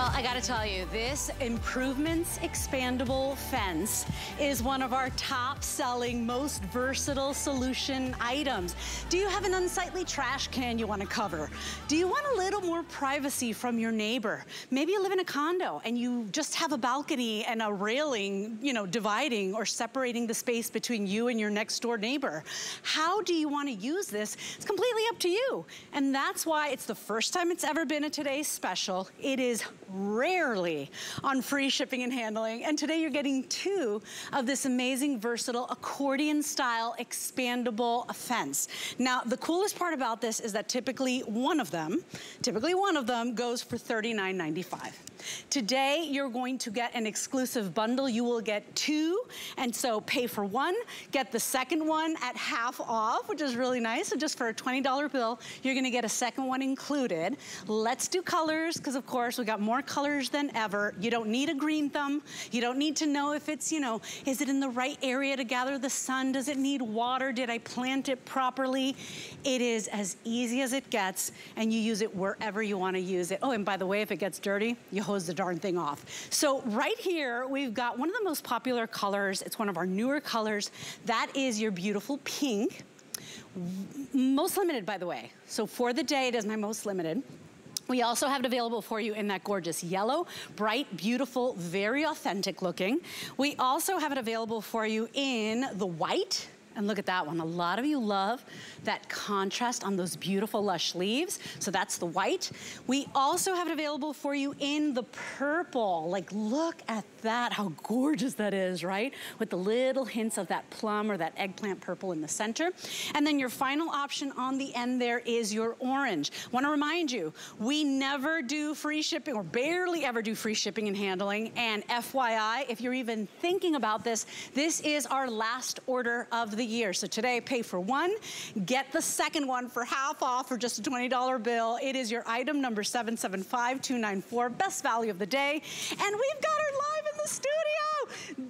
Well, I gotta tell you, this Improvements Expandable Fence is one of our top selling, most versatile solution items. Do you have an unsightly trash can you wanna cover? Do you want a little more privacy from your neighbor? Maybe you live in a condo and you just have a balcony and a railing, you know, dividing or separating the space between you and your next door neighbor. How do you wanna use this? It's completely up to you. And that's why it's the first time it's ever been a Today's Special. It is rarely on free shipping and handling. And today you're getting two of this amazing, versatile, accordion style, expandable fence. Now, the coolest part about this is that typically one of them, typically one of them goes for $39.95. Today, you're going to get an exclusive bundle. You will get two, and so pay for one, get the second one at half off, which is really nice. So just for a $20 bill, you're gonna get a second one included. Let's do colors, because of course, we got more colors than ever. You don't need a green thumb. You don't need to know if it's, you know, is it in the right area to gather the sun? Does it need water? Did I plant it properly? It is as easy as it gets, and you use it wherever you wanna use it. Oh, and by the way, if it gets dirty, you hose the darn thing off. So right here, we've got one of the most popular colors. It's one of our newer colors. That is your beautiful pink. Most limited, by the way. So for the day, it is my most limited. We also have it available for you in that gorgeous yellow, bright, beautiful, very authentic looking. We also have it available for you in the white, and look at that one. A lot of you love that contrast on those beautiful lush leaves. So that's the white. We also have it available for you in the purple. Like look at that, how gorgeous that is, right? With the little hints of that plum or that eggplant purple in the center. And then your final option on the end there is your orange. Wanna remind you, we never do free shipping or barely ever do free shipping and handling. And FYI, if you're even thinking about this, this is our last order of the year. So today, pay for one, get the second one for half off for just a $20 bill. It is your item number 775294, best value of the day. And we've got her live in the studio.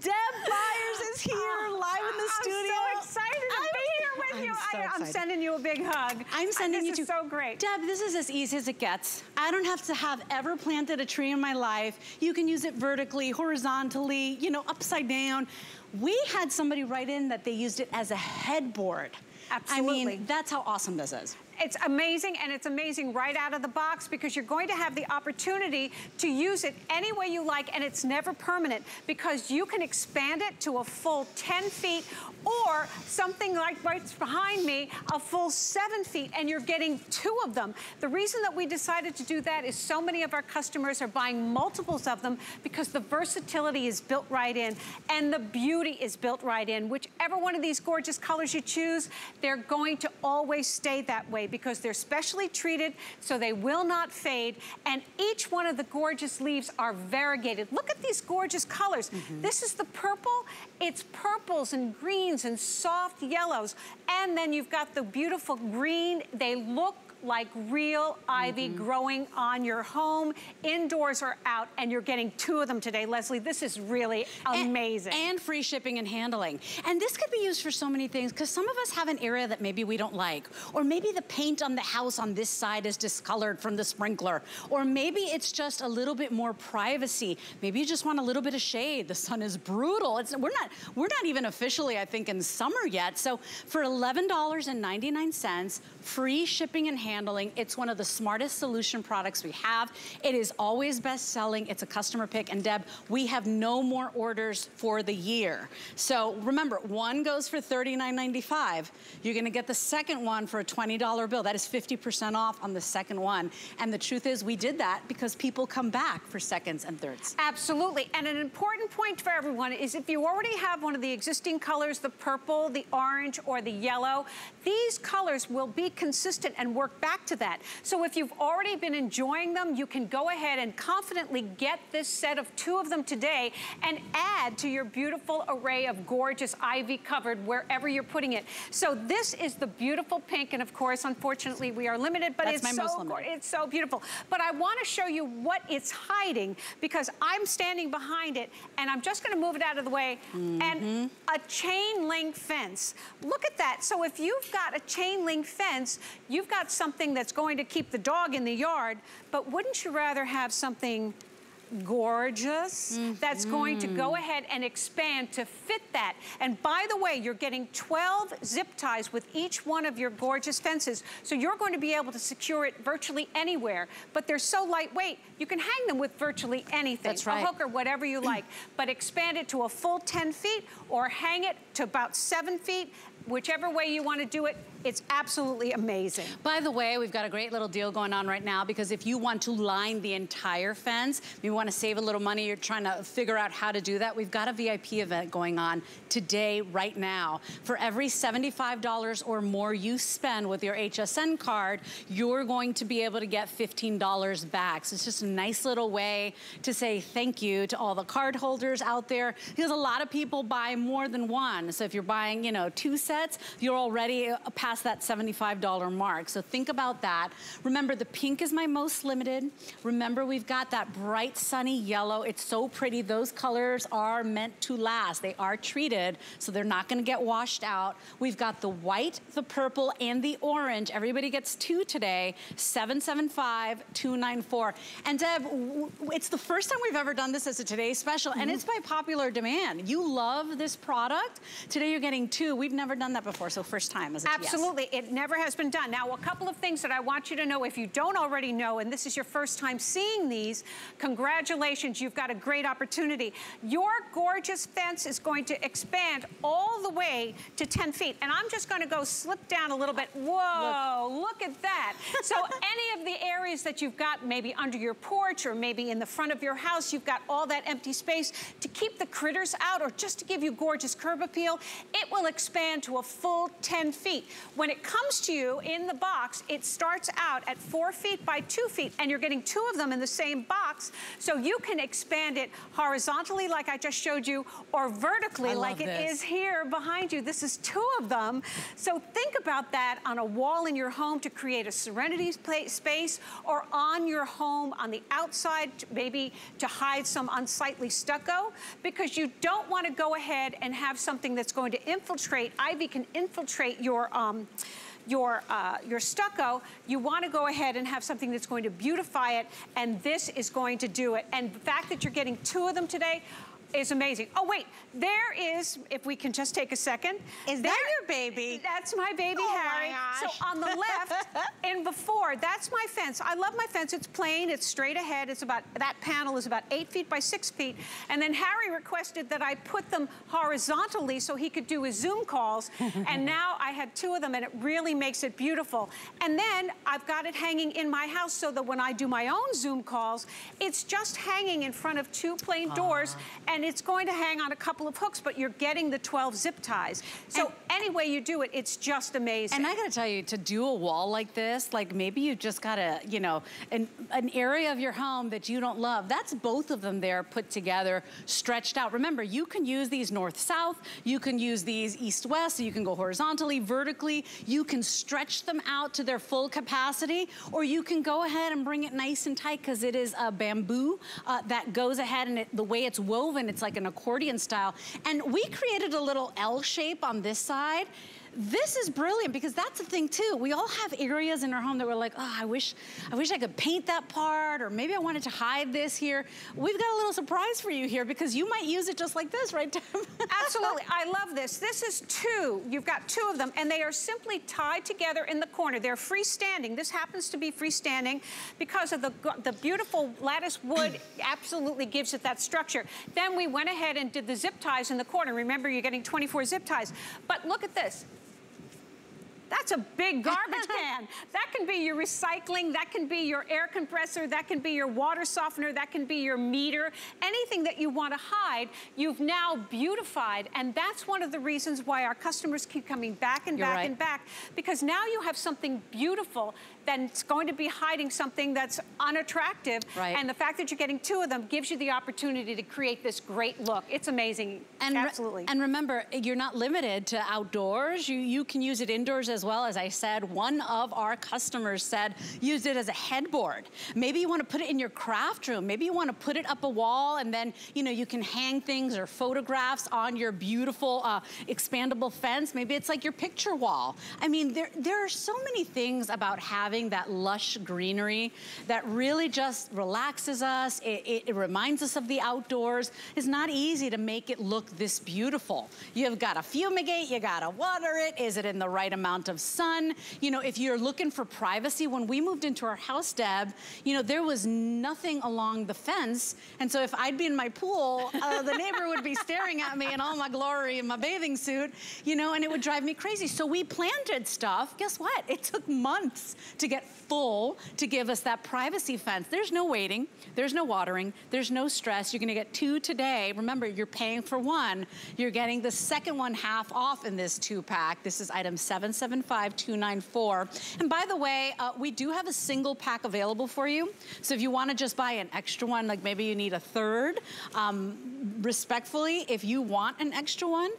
Deb Byers is here oh, live in the I'm studio. I'm so excited to I'm, be here with I'm you. So I, am sending you a big hug. I'm uh, sending you to. so great. Deb, this is as easy as it gets. I don't have to have ever planted a tree in my life. You can use it vertically, horizontally, you know, upside down. We had somebody write in that they used it as a headboard. Absolutely. I mean, that's how awesome this is. It's amazing, and it's amazing right out of the box because you're going to have the opportunity to use it any way you like, and it's never permanent because you can expand it to a full 10 feet or something like right behind me, a full seven feet, and you're getting two of them. The reason that we decided to do that is so many of our customers are buying multiples of them because the versatility is built right in and the beauty is built right in. Whichever one of these gorgeous colors you choose, they're going to always stay that way because they're specially treated so they will not fade. And each one of the gorgeous leaves are variegated. Look at these gorgeous colors. Mm -hmm. This is the purple. It's purples and greens and soft yellows. And then you've got the beautiful green. They look like real ivy mm -hmm. growing on your home, indoors or out, and you're getting two of them today. Lesley, this is really amazing. And, and free shipping and handling. And this could be used for so many things, because some of us have an area that maybe we don't like, or maybe the paint on the house on this side is discolored from the sprinkler, or maybe it's just a little bit more privacy. Maybe you just want a little bit of shade. The sun is brutal. It's, we're, not, we're not even officially, I think, in summer yet. So for $11.99, free shipping and handling, handling. It's one of the smartest solution products we have. It is always best selling. It's a customer pick. And Deb, we have no more orders for the year. So remember, one goes for $39.95. You're gonna get the second one for a $20 bill. That is 50% off on the second one. And the truth is we did that because people come back for seconds and thirds. Absolutely. And an important point for everyone is if you already have one of the existing colors, the purple, the orange, or the yellow, these colors will be consistent and work back to that. So if you've already been enjoying them, you can go ahead and confidently get this set of two of them today and add to your beautiful array of gorgeous ivy covered wherever you're putting it. So this is the beautiful pink, and of course, unfortunately, we are limited, but That's it's so it's so beautiful. But I want to show you what it's hiding because I'm standing behind it, and I'm just going to move it out of the way. Mm -hmm. And a chain link fence. Look at that. So if you've got a chain link fence, you've got something that's going to keep the dog in the yard, but wouldn't you rather have something gorgeous. Mm -hmm. That's going to go mm-hmm. ahead and expand to fit that. And by the way, you're getting 12 zip ties with each one of your gorgeous fences. So you're going to be able to secure it virtually anywhere. But they're so lightweight, you can hang them with virtually anything. That's right. A hook or whatever you like. but expand it to a full 10 feet or hang it to about seven feet whichever way you want to do it, it's absolutely amazing. By the way, we've got a great little deal going on right now because if you want to line the entire fence, you want to save a little money, you're trying to figure out how to do that, we've got a VIP event going on today, right now. For every $75 or more you spend with your HSN card, you're going to be able to get $15 back. So it's just a nice little way to say thank you to all the card holders out there because a lot of people buy more than one. So if you're buying, you know, two sets, you're already past past that $75 mark. So think about that. Remember, the pink is my most limited. Remember, we've got that bright sunny yellow. It's so pretty. Those colors are meant to last. They are treated, so they're not gonna get washed out. We've got the white, the purple, and the orange. Everybody gets two today, 775-294. And Deb, it's the first time we've ever done this as a Today Special, mm -hmm. and it's mm-hmm. by popular demand. You love this product. Today you're getting two. We've never done that before, so first time Absolutely. Absolutely, it never has been done. Now, a couple of things that I want you to know, if you don't already know, and this is your first time seeing these, congratulations, you've got a great opportunity. Your gorgeous fence is going to expand all the way to 10 feet. And I'm just gonna go slip down a little bit. Whoa, look, look at that. so any of the areas that you've got maybe under your porch or maybe in the front of your house, you've got all that empty space to keep the critters out or just to give you gorgeous curb appeal, it will expand to a full 10 feet. When it comes to you in the box, it starts out at four feet by two feet, and you're getting two of them in the same box, so you can expand it horizontally like I just showed you, or vertically like this. it is here behind you. This is two of them. So think about that on a wall in your home to create a serenity space, or on your home on the outside, maybe to hide some unsightly stucco, because you don't want to go ahead and have something that's going to infiltrate. Can infiltrate your um, your, uh, your stucco, you want to go ahead and have something that's going to beautify it, and this is going to do it. And the fact that you're getting two of them today, is amazing. Oh, wait, there is, if we can just take a second. Is there, that your baby? That's my baby, oh Harry. My so on the left and before, that's my fence. I love my fence. It's plain, it's straight ahead. It's about, that panel is about eight feet by six feet. And then Harry requested that I put them horizontally so he could do his Zoom calls. and now I had two of them and it really makes it beautiful. And then I've got it hanging in my house so that when I do my own Zoom calls, it's just hanging in front of two plain doors. Ah. And and it's going to hang on a couple of hooks, but you're getting the 12 zip ties. So and, any way you do it, it's just amazing. And I gotta tell you, to do a wall like this, like maybe you just got a, you know, an, an area of your home that you don't love, that's both of them there put together, stretched out. Remember, you can use these north-south, you can use these east-west, so you can go horizontally, vertically, you can stretch them out to their full capacity, or you can go ahead and bring it nice and tight because it is a bamboo uh, that goes ahead and it, the way it's woven, it's like an accordion style. And we created a little L shape on this side this is brilliant because that's the thing too. We all have areas in our home that we're like, oh, I wish, I wish I could paint that part, or maybe I wanted to hide this here. We've got a little surprise for you here because you might use it just like this, right, Deb? Absolutely, I love this. This is two, you've got two of them, and they are simply tied together in the corner. They're freestanding. This happens to be freestanding because of the, the beautiful lattice wood absolutely gives it that structure. Then we went ahead and did the zip ties in the corner. Remember, you're getting 24 zip ties. But look at this. That's a big garbage can. That can be your recycling, that can be your air compressor, that can be your water softener, that can be your meter. Anything that you want to hide, you've now beautified. And that's one of the reasons why our customers keep coming back and You're back right. and back. Because now you have something beautiful that's going to be hiding something that's unattractive. Right. And the fact that you're getting two of them gives you the opportunity to create this great look. It's amazing. And Absolutely. and remember, you're not limited to outdoors. You, you can use it indoors as well. As I said, one of our customers said, use it as a headboard. Maybe you want to put it in your craft room. Maybe you want to put it up a wall and then, you know, you can hang things or photographs on your beautiful uh, expandable fence. Maybe it's like your picture wall. I mean, there, there are so many things about having having that lush greenery that really just relaxes us. It, it, it reminds us of the outdoors. It's not easy to make it look this beautiful. You've got to fumigate, you got to water it. Is it in the right amount of sun? You know, if you're looking for privacy, when we moved into our house, Deb, you know, there was nothing along the fence. And so if I'd be in my pool, uh, the neighbor would be staring at me in all my glory in my bathing suit, you know, and it would drive me crazy. So we planted stuff. Guess what? It took months to get full to give us that privacy fence. There's no waiting. There's no watering. There's no stress. You're gonna get two today. Remember, you're paying for one. You're getting the second one half off in this two pack. This is item 775294. And by the way, uh, we do have a single pack available for you. So if you wanna just buy an extra one, like maybe you need a third, um, respectfully, if you want an extra one,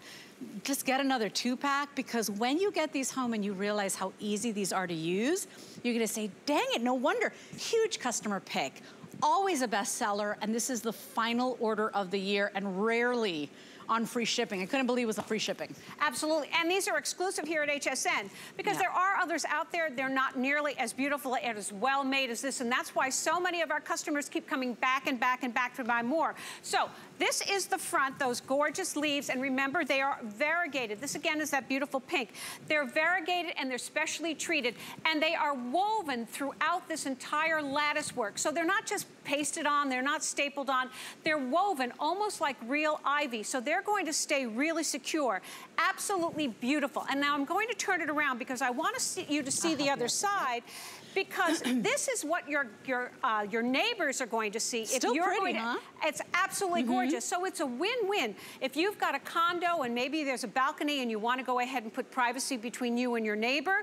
just get another two pack because when you get these home and you realize how easy these are to use, you're gonna say, dang it, no wonder. Huge customer pick, always a bestseller, and this is the final order of the year and rarely on free shipping. I couldn't believe it was a free shipping. Absolutely, and these are exclusive here at HSN because yeah. there are others out there, they're not nearly as beautiful and as well made as this, and that's why so many of our customers keep coming back and back and back to buy more. So this is the front, those gorgeous leaves, and remember they are variegated. This again is that beautiful pink. They're variegated and they're specially treated, and they are woven throughout this entire lattice work. So they're not just pasted on, they're not stapled on, they're woven almost like real ivy. So they're going to stay really secure. Absolutely beautiful. And now I'm going to turn it around because I want to see you to see the other side because this is what your your uh, your neighbors are going to see. Still if you're pretty, going to, huh? It's absolutely mm -hmm. gorgeous. So it's a win-win. If you've got a condo and maybe there's a balcony and you want to go ahead and put privacy between you and your neighbor,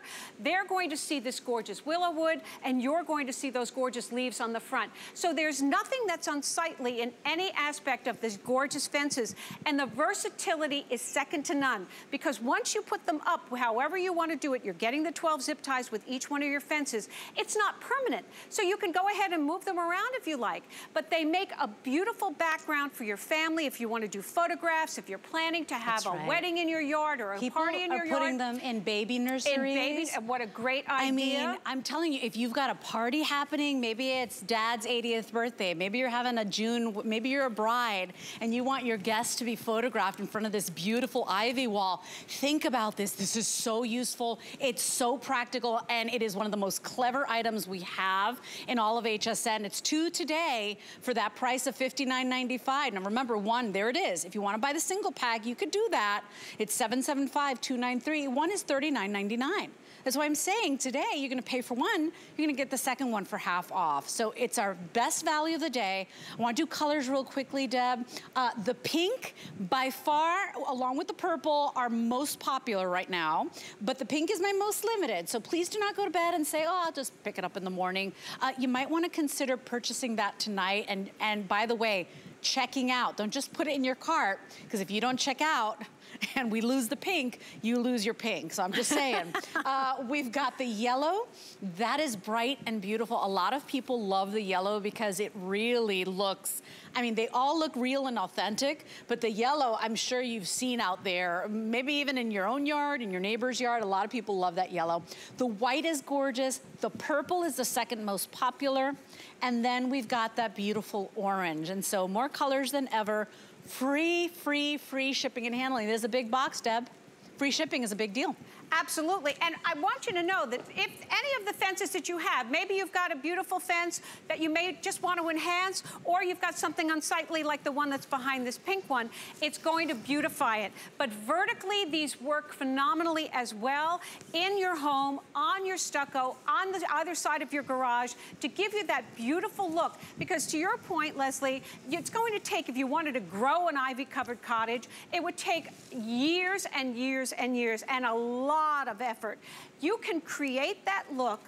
they're going to see this gorgeous willow wood and you're going to see those gorgeous leaves on the front. So there's nothing that's unsightly in any aspect of these gorgeous fences. And the versatility is second to none because once you put them up, however you want to do it, you're getting the 12 zip ties with each one of your fences it's not permanent. So you can go ahead and move them around if you like. But they make a beautiful background for your family if you want to do photographs, if you're planning to have a wedding in your yard or a People party in your yard. People are putting them in baby nurseries. In baby, what a great idea. I mean, I'm telling you, if you've got a party happening, maybe it's dad's 80th birthday, maybe you're having a June, maybe you're a bride, and you want your guests to be photographed in front of this beautiful ivy wall. Think about this. This is so useful. It's so practical, and it is one of the most clever items we have in all of HSN. It's two today for that price of $59.95. Now remember, one, there it is. If you wanna buy the single pack, you could do that. It's 775-293. One is $39.99. That's why I'm saying today, you're gonna pay for one, you're gonna get the second one for half off. So it's our best value of the day. I wanna do colors real quickly, Deb. Uh, the pink, by far, along with the purple, are most popular right now, but the pink is my most limited. So please do not go to bed and say, oh, I'll just pick it up in the morning. Uh, you might wanna consider purchasing that tonight. And, and by the way, checking out. Don't just put it in your cart, because if you don't check out, and we lose the pink, you lose your pink. So I'm just saying. uh, we've got the yellow. That is bright and beautiful. A lot of people love the yellow because it really looks, I mean, they all look real and authentic, but the yellow, I'm sure you've seen out there, maybe even in your own yard, in your neighbor's yard, a lot of people love that yellow. The white is gorgeous. The purple is the second most popular. And then we've got that beautiful orange. And so more colors than ever. Free, free, free shipping and handling. There's a big box, Deb. Free shipping is a big deal. Absolutely. And I want you to know that if any of the fences that you have, maybe you've got a beautiful fence that you may just want to enhance, or you've got something unsightly like the one that's behind this pink one, it's going to beautify it. But vertically, these work phenomenally as well in your home, on your stucco, on the other side of your garage to give you that beautiful look. Because to your point, Lesley, it's going to take, if you wanted to grow an ivy-covered cottage, it would take years and years and years and a lot lot of effort. You can create that look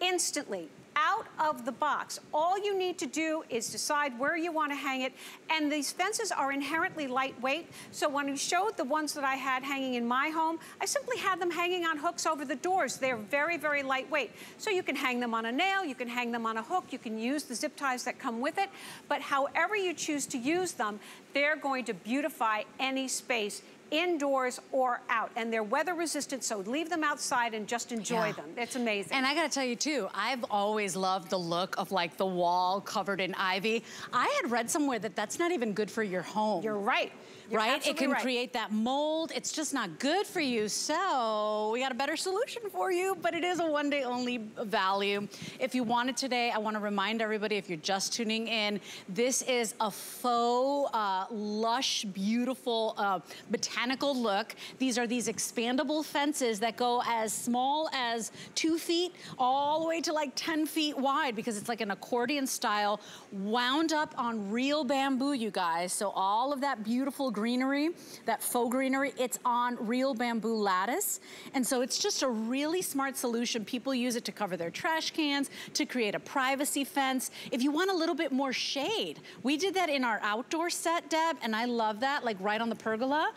instantly out of the box. All you need to do is decide where you want to hang it. And these fences are inherently lightweight. So when we showed the ones that I had hanging in my home, I simply had them hanging on hooks over the doors. They're very, very lightweight. So you can hang them on a nail, you can hang them on a hook, you can use the zip ties that come with it. But however you choose to use them, they're going to beautify any space indoors or out. And they're weather resistant, so leave them outside and just enjoy yeah. them. It's amazing. And I gotta tell you too, I've always loved the look of like the wall covered in ivy. I had read somewhere that that's not even good for your home. You're right. You're right? It can right. create that mold. It's just not good for you. So we got a better solution for you, but it is a one day only value. If you want it today, I wanna remind everybody, if you're just tuning in, this is a faux, uh, lush, beautiful, uh, botanical look. These are these expandable fences that go as small as two feet all the way to like 10 feet wide because it's like an accordion style wound up on real bamboo, you guys. So all of that beautiful greenery, that faux greenery, it's on real bamboo lattice. And so it's just a really smart solution. People use it to cover their trash cans, to create a privacy fence. If you want a little bit more shade, we did that in our outdoor set, Deb, and I love that, like right on the pergola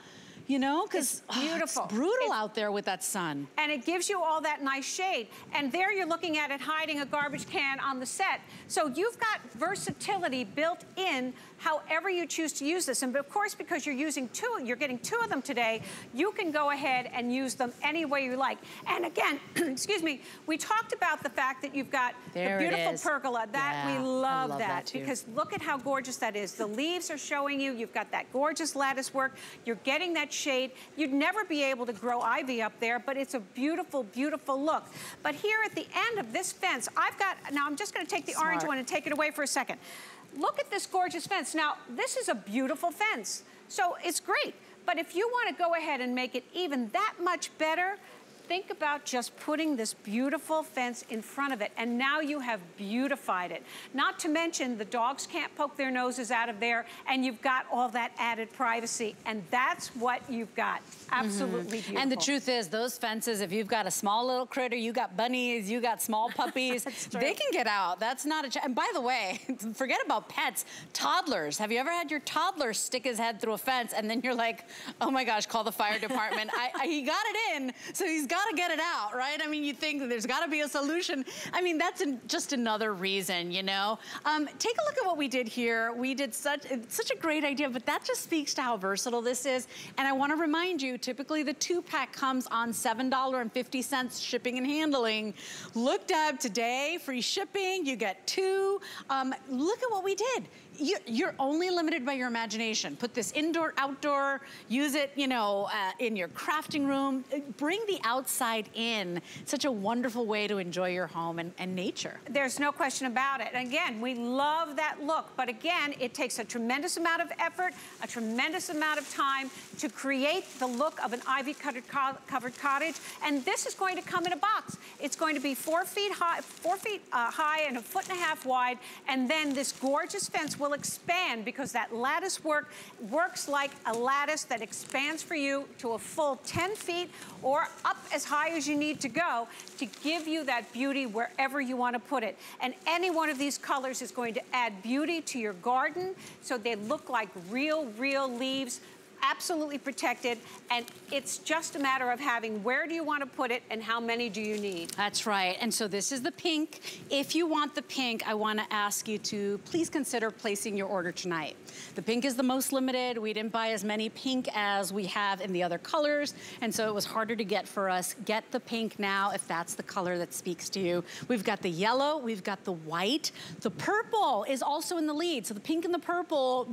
you know, because ah, beautiful. Oh, it's brutal it's, out there with that sun. And it gives you all that nice shade. And there you're looking at it hiding a garbage can on the set. So you've got versatility built in however you choose to use this. And of course, because you're using two, you're getting two of them today, you can go ahead and use them any way you like. And again, excuse me, we talked about the fact that you've got there the beautiful pergola. That yeah, we love, love that, that because look at how gorgeous that is. The leaves are showing you, you've got that gorgeous lattice work. You're getting that shade. You'd never be able to grow ivy up there, but it's a beautiful, beautiful look. But here at the end of this fence, I've got, now I'm just gonna take the Smart. orange one and take it away for a second. Look at this gorgeous fence. Now, this is a beautiful fence, so it's great. But if you wanna go ahead and make it even that much better, think about just putting this beautiful fence in front of it. And now you have beautified it. Not to mention the dogs can't poke their noses out of there and you've got all that added privacy. And that's what you've got. Absolutely mm -hmm. beautiful. And the truth is those fences, if you've got a small little critter, you got bunnies, you got small puppies, they can get out. That's not a, and by the way, forget about pets, toddlers. Have you ever had your toddler stick his head through a fence and then you're like, oh my gosh, call the fire department. I, I, he got it in, so he's got gotta get it out, right? I mean, you think there's gotta be a solution. I mean, that's an, just another reason, you know? Um, take a look at what we did here. We did such, such a great idea, but that just speaks to how versatile this is. And I wanna remind you, typically the two pack comes on $7.50 shipping and handling. Look, up today, free shipping, you get two. Um, look at what we did you're only limited by your imagination. Put this indoor, outdoor, use it, you know, uh, in your crafting room. Bring the outside in. Such a wonderful way to enjoy your home and, and nature. There's no question about it. And again, we love that look. But again, it takes a tremendous amount of effort, a tremendous amount of time to create the look of an ivy-covered cottage. And this is going to come in a box. It's going to be four feet high, four feet uh, high and a foot and a half wide. And then this gorgeous fence will expand because that lattice work works like a lattice that expands for you to a full 10 feet or up as high as you need to go to give you that beauty wherever you want to put it. And any one of these colors is going to add beauty to your garden so they look like real, real leaves absolutely protected, and it's just a matter of having where do you want to put it and how many do you need. That's right, and so this is the pink. If you want the pink, I want to ask you to please consider placing your order tonight. The pink is the most limited. We didn't buy as many pink as we have in the other colors, and so it was harder to get for us. Get the pink now if that's the color that speaks to you. We've got the yellow, we've got the white. The purple is also in the lead, so the pink and the purple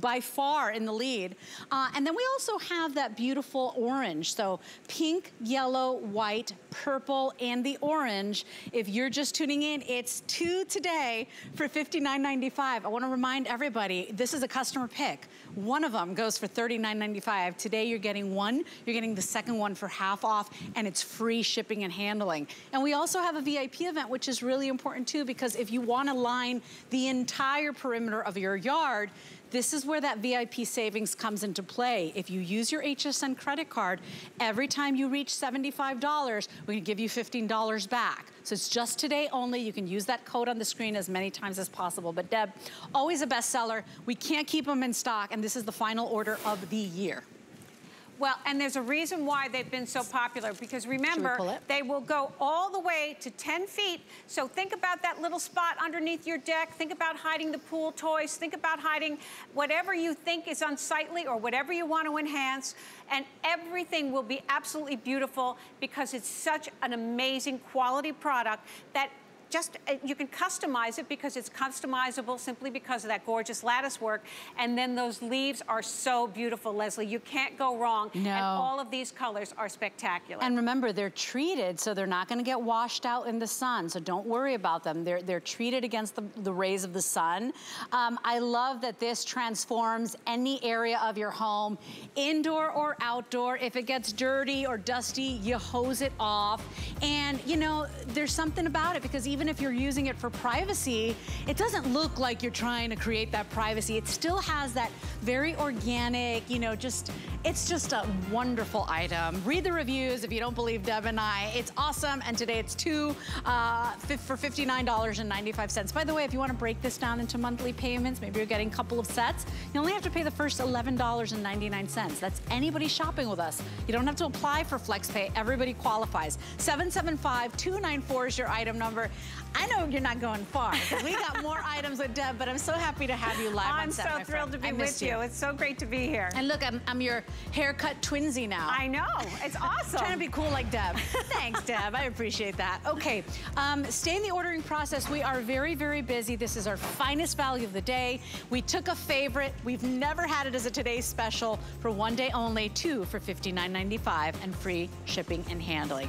by far in the lead. Uh, and then we also have that beautiful orange. So pink, yellow, white, purple, and the orange. If you're just tuning in, it's two today for $59.95. I wanna remind everybody, this is a customer pick. One of them goes for $39.95. Today you're getting one, you're getting the second one for half off, and it's free shipping and handling. And we also have a VIP event, which is really important too, because if you wanna line the entire perimeter of your yard, this is where that VIP savings comes into play. If you use your HSN credit card, every time you reach $75, we can give you $15 back. So it's just today only. You can use that code on the screen as many times as possible. But Deb, always a bestseller. We can't keep them in stock, and this is the final order of the year. Well, and there's a reason why they've been so popular because remember, they will go all the way to 10 feet. So think about that little spot underneath your deck. Think about hiding the pool toys. Think about hiding whatever you think is unsightly or whatever you want to enhance. And everything will be absolutely beautiful because it's such an amazing quality product that just, uh, you can customize it because it's customizable simply because of that gorgeous lattice work. And then those leaves are so beautiful, Lesley. You can't go wrong. No. And all of these colors are spectacular. And remember, they're treated, so they're not gonna get washed out in the sun. So don't worry about them. They're, they're treated against the, the rays of the sun. Um, I love that this transforms any area of your home, indoor or outdoor. If it gets dirty or dusty, you hose it off. And you know, there's something about it because even even if you're using it for privacy, it doesn't look like you're trying to create that privacy. It still has that very organic, you know, just, it's just a wonderful item. Read the reviews if you don't believe Deb and I. It's awesome, and today it's two uh, for $59.95. By the way, if you want to break this down into monthly payments, maybe you're getting a couple of sets, you only have to pay the first $11.99. That's anybody shopping with us. You don't have to apply for FlexPay. Everybody qualifies. 775-294 is your item number. I know you're not going far we got more items with Deb, but I'm so happy to have you live I'm on set, so thrilled friend. to be with you. you. It's so great to be here. And look, I'm, I'm your haircut twinsy now. I know. It's awesome. Trying to be cool like Deb. Thanks, Deb. I appreciate that. Okay, um, stay in the ordering process. We are very, very busy. This is our finest value of the day. We took a favorite. We've never had it as a today's special for one day only, two for $59.95 and free shipping and handling.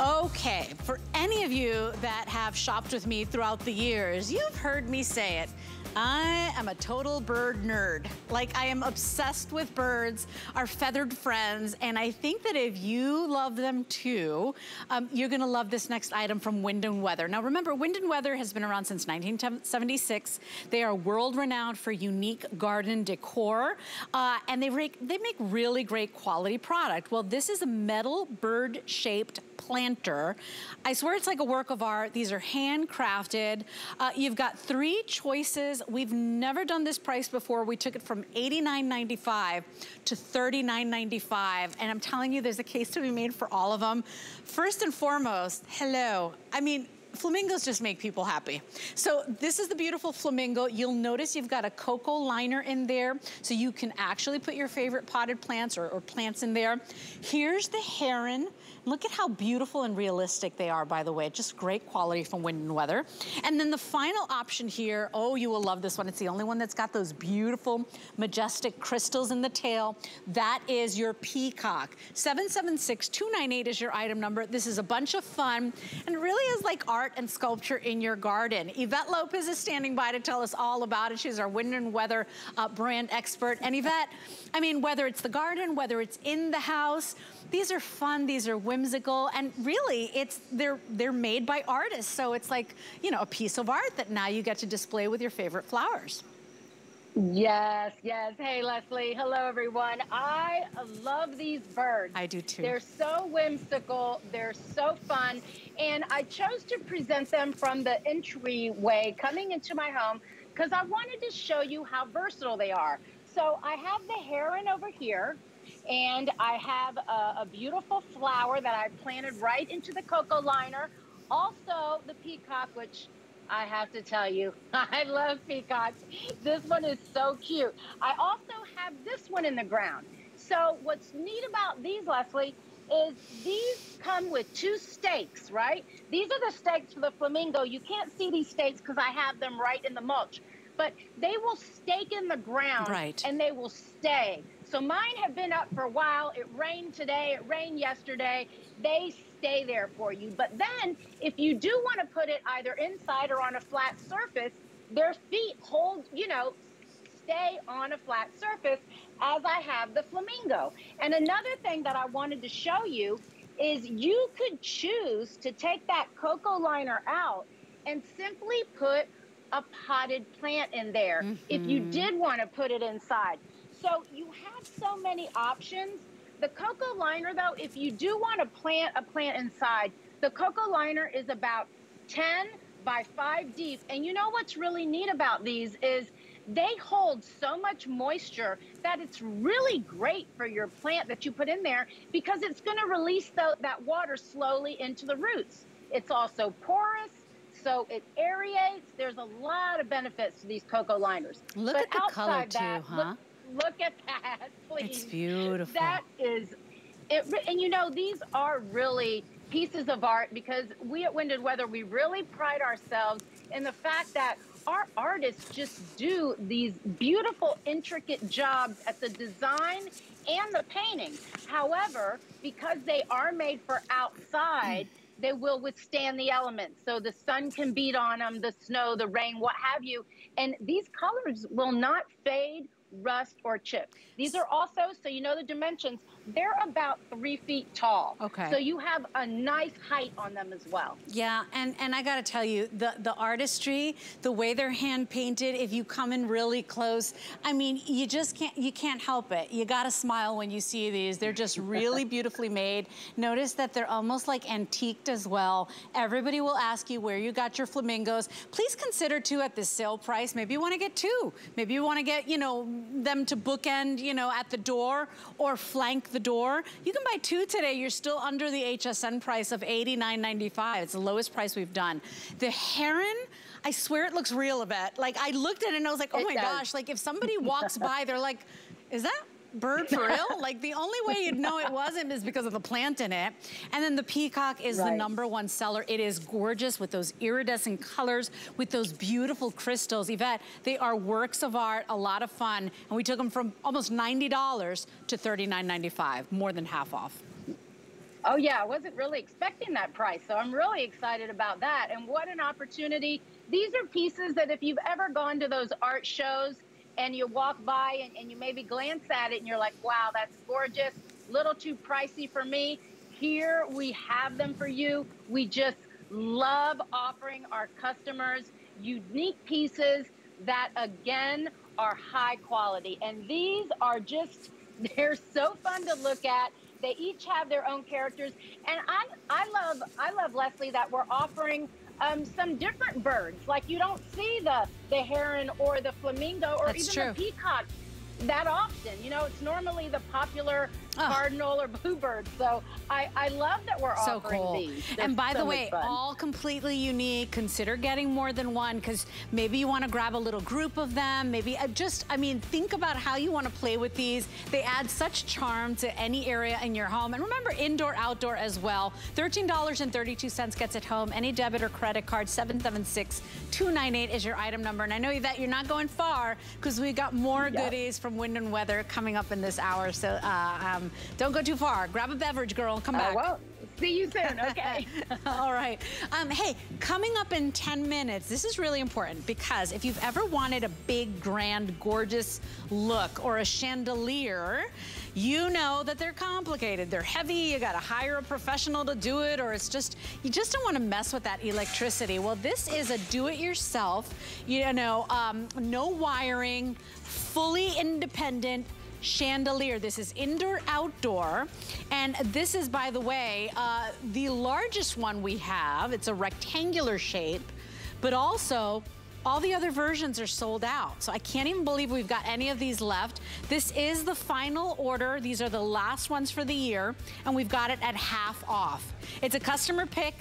Okay, for any of you that have shopped with me throughout the years, you've heard me say it. I am a total bird nerd. Like I am obsessed with birds, our feathered friends, and I think that if you love them too, um, you're gonna love this next item from Wind and Weather. Now remember, Wind and Weather has been around since 1976. They are world renowned for unique garden decor, uh, and they, they make really great quality product. Well, this is a metal bird shaped planter. I swear it's like a work of art. These are handcrafted. Uh, you've got three choices. We've never done this price before. We took it from $89.95 to $39.95. And I'm telling you, there's a case to be made for all of them. First and foremost, hello. I mean, flamingos just make people happy. So this is the beautiful flamingo. You'll notice you've got a cocoa liner in there, so you can actually put your favorite potted plants or, or plants in there. Here's the heron. Look at how beautiful and realistic they are, by the way. Just great quality from Wind and Weather. And then the final option here, oh, you will love this one. It's the only one that's got those beautiful, majestic crystals in the tail. That is your peacock. 776-298 is your item number. This is a bunch of fun and really is like art and sculpture in your garden. Yvette Lopez is standing by to tell us all about it. She's our Wind and Weather uh, brand expert. And Yvette, I mean, whether it's the garden, whether it's in the house, these are fun, these are whimsical, and really, it's they're they're made by artists, so it's like, you know, a piece of art that now you get to display with your favorite flowers. Yes, yes. Hey, Lesley. Hello, everyone. I love these birds. I do too. They're so whimsical. They're so fun. And I chose to present them from the entryway coming into my home because I wanted to show you how versatile they are. So I have the heron over here. And I have a, a beautiful flower that I planted right into the cocoa liner. Also, the peacock, which I have to tell you, I love peacocks. This one is so cute. I also have this one in the ground. So what's neat about these, Lesley, is these come with two stakes, right? These are the stakes for the flamingo. You can't see these stakes because I have them right in the mulch, but they will stake in the ground right. and they will stay. So mine have been up for a while. It rained today, it rained yesterday. They stay there for you. But then if you do want to put it either inside or on a flat surface, their feet hold, you know, stay on a flat surface as I have the flamingo. And another thing that I wanted to show you is you could choose to take that cocoa liner out and simply put a potted plant in there mm -hmm. if you mm-hmm. did want to put it inside. So you have so many options. The cocoa liner, though, if you do want to plant a plant inside, the cocoa liner is about 10 by 5 deep. And you know what's really neat about these is they hold so much moisture that it's really great for your plant that you put in there because it's going to release the, that water slowly into the roots. It's also porous, so it aerates. There's a lot of benefits to these coco liners. Look but at the color too, that, huh? Look, look, at that, please. It's beautiful. That is, it, and you know, these are really pieces of art because we at Wind and Weather, we really pride ourselves in the fact that our artists just do these beautiful, intricate jobs at the design and the painting. However, because they are made for outside, hmm. they will withstand the elements. So the sun can beat on them, the snow, the rain, what have you. And these colors will not fade, rust, or chip. These are also, so you know the dimensions, they're about three feet tall. Okay. So you have a nice height on them as well. Yeah, and, and I gotta tell you, the, the artistry, the way they're hand painted, if you come in really close, I mean, you just can't, you can't help it. You gotta smile when you see these. They're just really beautifully made. Notice that they're almost like antiqued as well. Everybody will ask you where you got your flamingos. Please consider too at the sale price, maybe you wanna get two. Maybe you wanna get, you know, them to bookend, you know, at the door or flank the door. You can buy two today. You're still under the HSN price of $89.95. It's the lowest price we've done. The heron, I swear it looks real a bit. Like I looked at it and I was like, oh It my does. gosh, like if somebody walks by, they're like, is that bird for real? like the only way you'd know it wasn't is because of the plant in it. And then the peacock is the number one seller. It is gorgeous with those iridescent colors, with those beautiful crystals. Yvette, they are works of art, a lot of fun. And we took them from almost $90 to $39.95, more than half off. Oh yeah, I wasn't really expecting that price, so I'm really excited about that. And what an opportunity. These are pieces that if you've ever gone to those art shows and you walk by and, and you maybe glance at it and you're like, wow, that's gorgeous, little too pricey for me. Here we have them for you. We just love offering our customers unique pieces that again are high quality. And these are just, they're so fun to look at. They each have their own characters, and I I love I love Lesley that we're offering um, some different birds. Like you don't see the the heron or the flamingo or That's even true. the peacock that often. You know, it's normally the popular Oh. cardinal or bluebird. So I I love that we're so offering cool. these. They're And by so the way, all completely unique. Consider getting more than one because maybe you want to grab a little group of them. Maybe uh, just, I mean, think about how you want to play with these. They add such charm to any area in your home. And remember, indoor, outdoor as well. $13.32 gets it home. Any debit or credit card, 776-298 is your item number. And I know that you're not going far because we got more Yep. goodies from Wind and Weather coming up in this hour. So uh, um, don't go too far. Grab a beverage, girl. Come back. I won't. See you soon. Okay. All right. Um, hey, coming up in 10 minutes, this is really important because if you've ever wanted a big, grand, gorgeous look or a chandelier, you know that they're complicated. They're heavy. You got to hire a professional to do it, or it's just, you just don't want to mess with that electricity. Well, this is a do-it-yourself, you know, um, no wiring, fully independent, chandelier. This is indoor outdoor. And this is, by the way, uh, the largest one we have. It's a rectangular shape, but also all the other versions are sold out. So I can't even believe we've got any of these left. This is the final order. These are the last ones for the year. And we've got it at half off. It's a customer pick.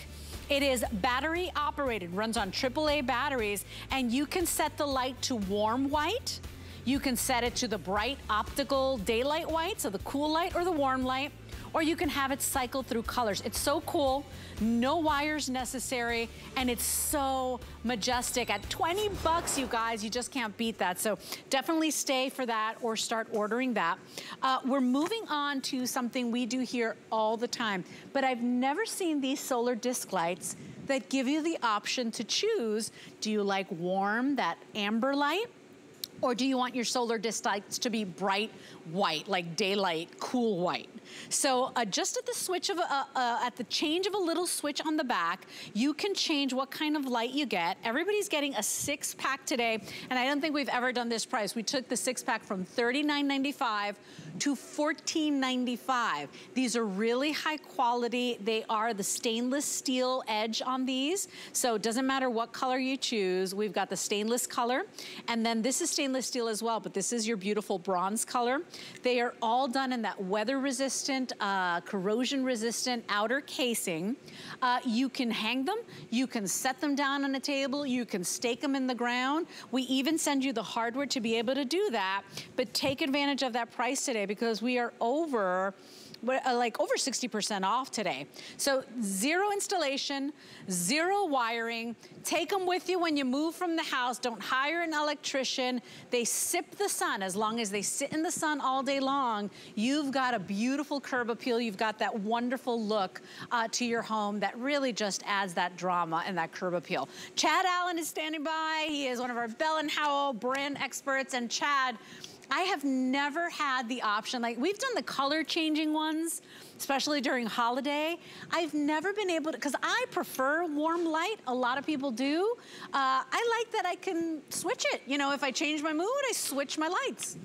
It is battery operated, runs on AAA batteries, and you can set the light to warm white. You can set it to the bright optical daylight white, so the cool light or the warm light, or you can have it cycle through colors. It's so cool, no wires necessary, and it's so majestic. At 20 bucks, you guys, you just can't beat that. So definitely stay for that or start ordering that. Uh, we're moving on to something we do here all the time, but I've never seen these solar disc lights that give you the option to choose, do you like warm, that amber light? Or do you want your solar disc lights to be bright white, like daylight, cool white? So uh, just at the switch of, a, uh, uh, at the change of a little switch on the back, you can change what kind of light you get. Everybody's getting a six pack today, and I don't think we've ever done this price. We took the six pack from $39.95 to $14.95. These are really high quality. They are the stainless steel edge on these. So it doesn't matter what color you choose. We've got the stainless color, and then this is stainless stainless steel as well, but this is your beautiful bronze color. They are all done in that weather resistant, uh, corrosion resistant outer casing. Uh, you can hang them, you can set them down on a table, you can stake them in the ground. We even send you the hardware to be able to do that, but take advantage of that price today because we are over like over 60% off today. So zero installation, zero wiring. Take them with you when you move from the house. Don't hire an electrician. They sip the sun. As long as they sit in the sun all day long, you've got a beautiful curb appeal. You've got that wonderful look uh, to your home that really just adds that drama and that curb appeal. Chad Allen is standing by. He is one of our Bell & Howell brand experts. And Chad, I have never had the option, like we've done the color changing ones, especially during holiday. I've never been able to, because I prefer warm light, a lot of people do. Uh, I like that I can switch it. You know, if I change my mood, I switch my lights.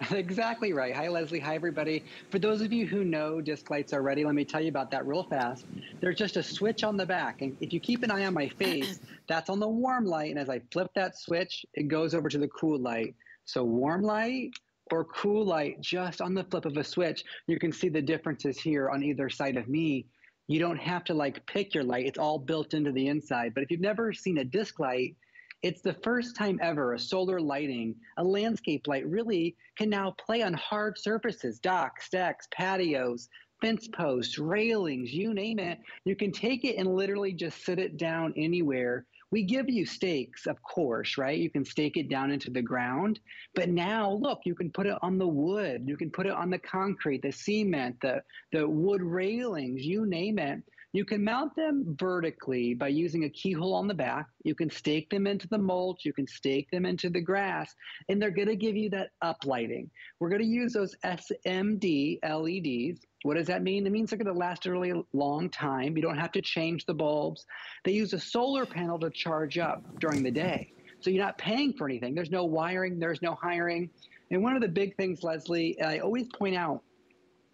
Exactly right. Hi, Lesley. Hi, everybody. For those of you who know disc lights already, let me tell you about that real fast. There's just a switch on the back. And if you keep an eye on my face, that's on the warm light. And as I flip that switch, it goes over to the cool light. So warm light or cool light just on the flip of a switch. You can see the differences here on either side of me. You don't have to like pick your light. It's all built into the inside. But if you've never seen a disc light, it's the first time ever a solar lighting, a landscape light really can now play on hard surfaces, docks, decks, patios, fence posts, railings, you name it. You can take it and literally just sit it down anywhere we give you stakes, of course, right? You can stake it down into the ground. But now, look, you can put it on the wood, you can put it on the concrete, the cement, the, the wood railings, you name it. You can mount them vertically by using a keyhole on the back. You can stake them into the mulch. You can stake them into the grass, and they're going to give you that uplighting. We're going to use those SMD LEDs. What does that mean? It means they're going to last a really long time. You don't have to change the bulbs. They use a solar panel to charge up during the day. So you're not paying for anything. There's no wiring, there's no hiring. And one of the big things, Lesley, I always point out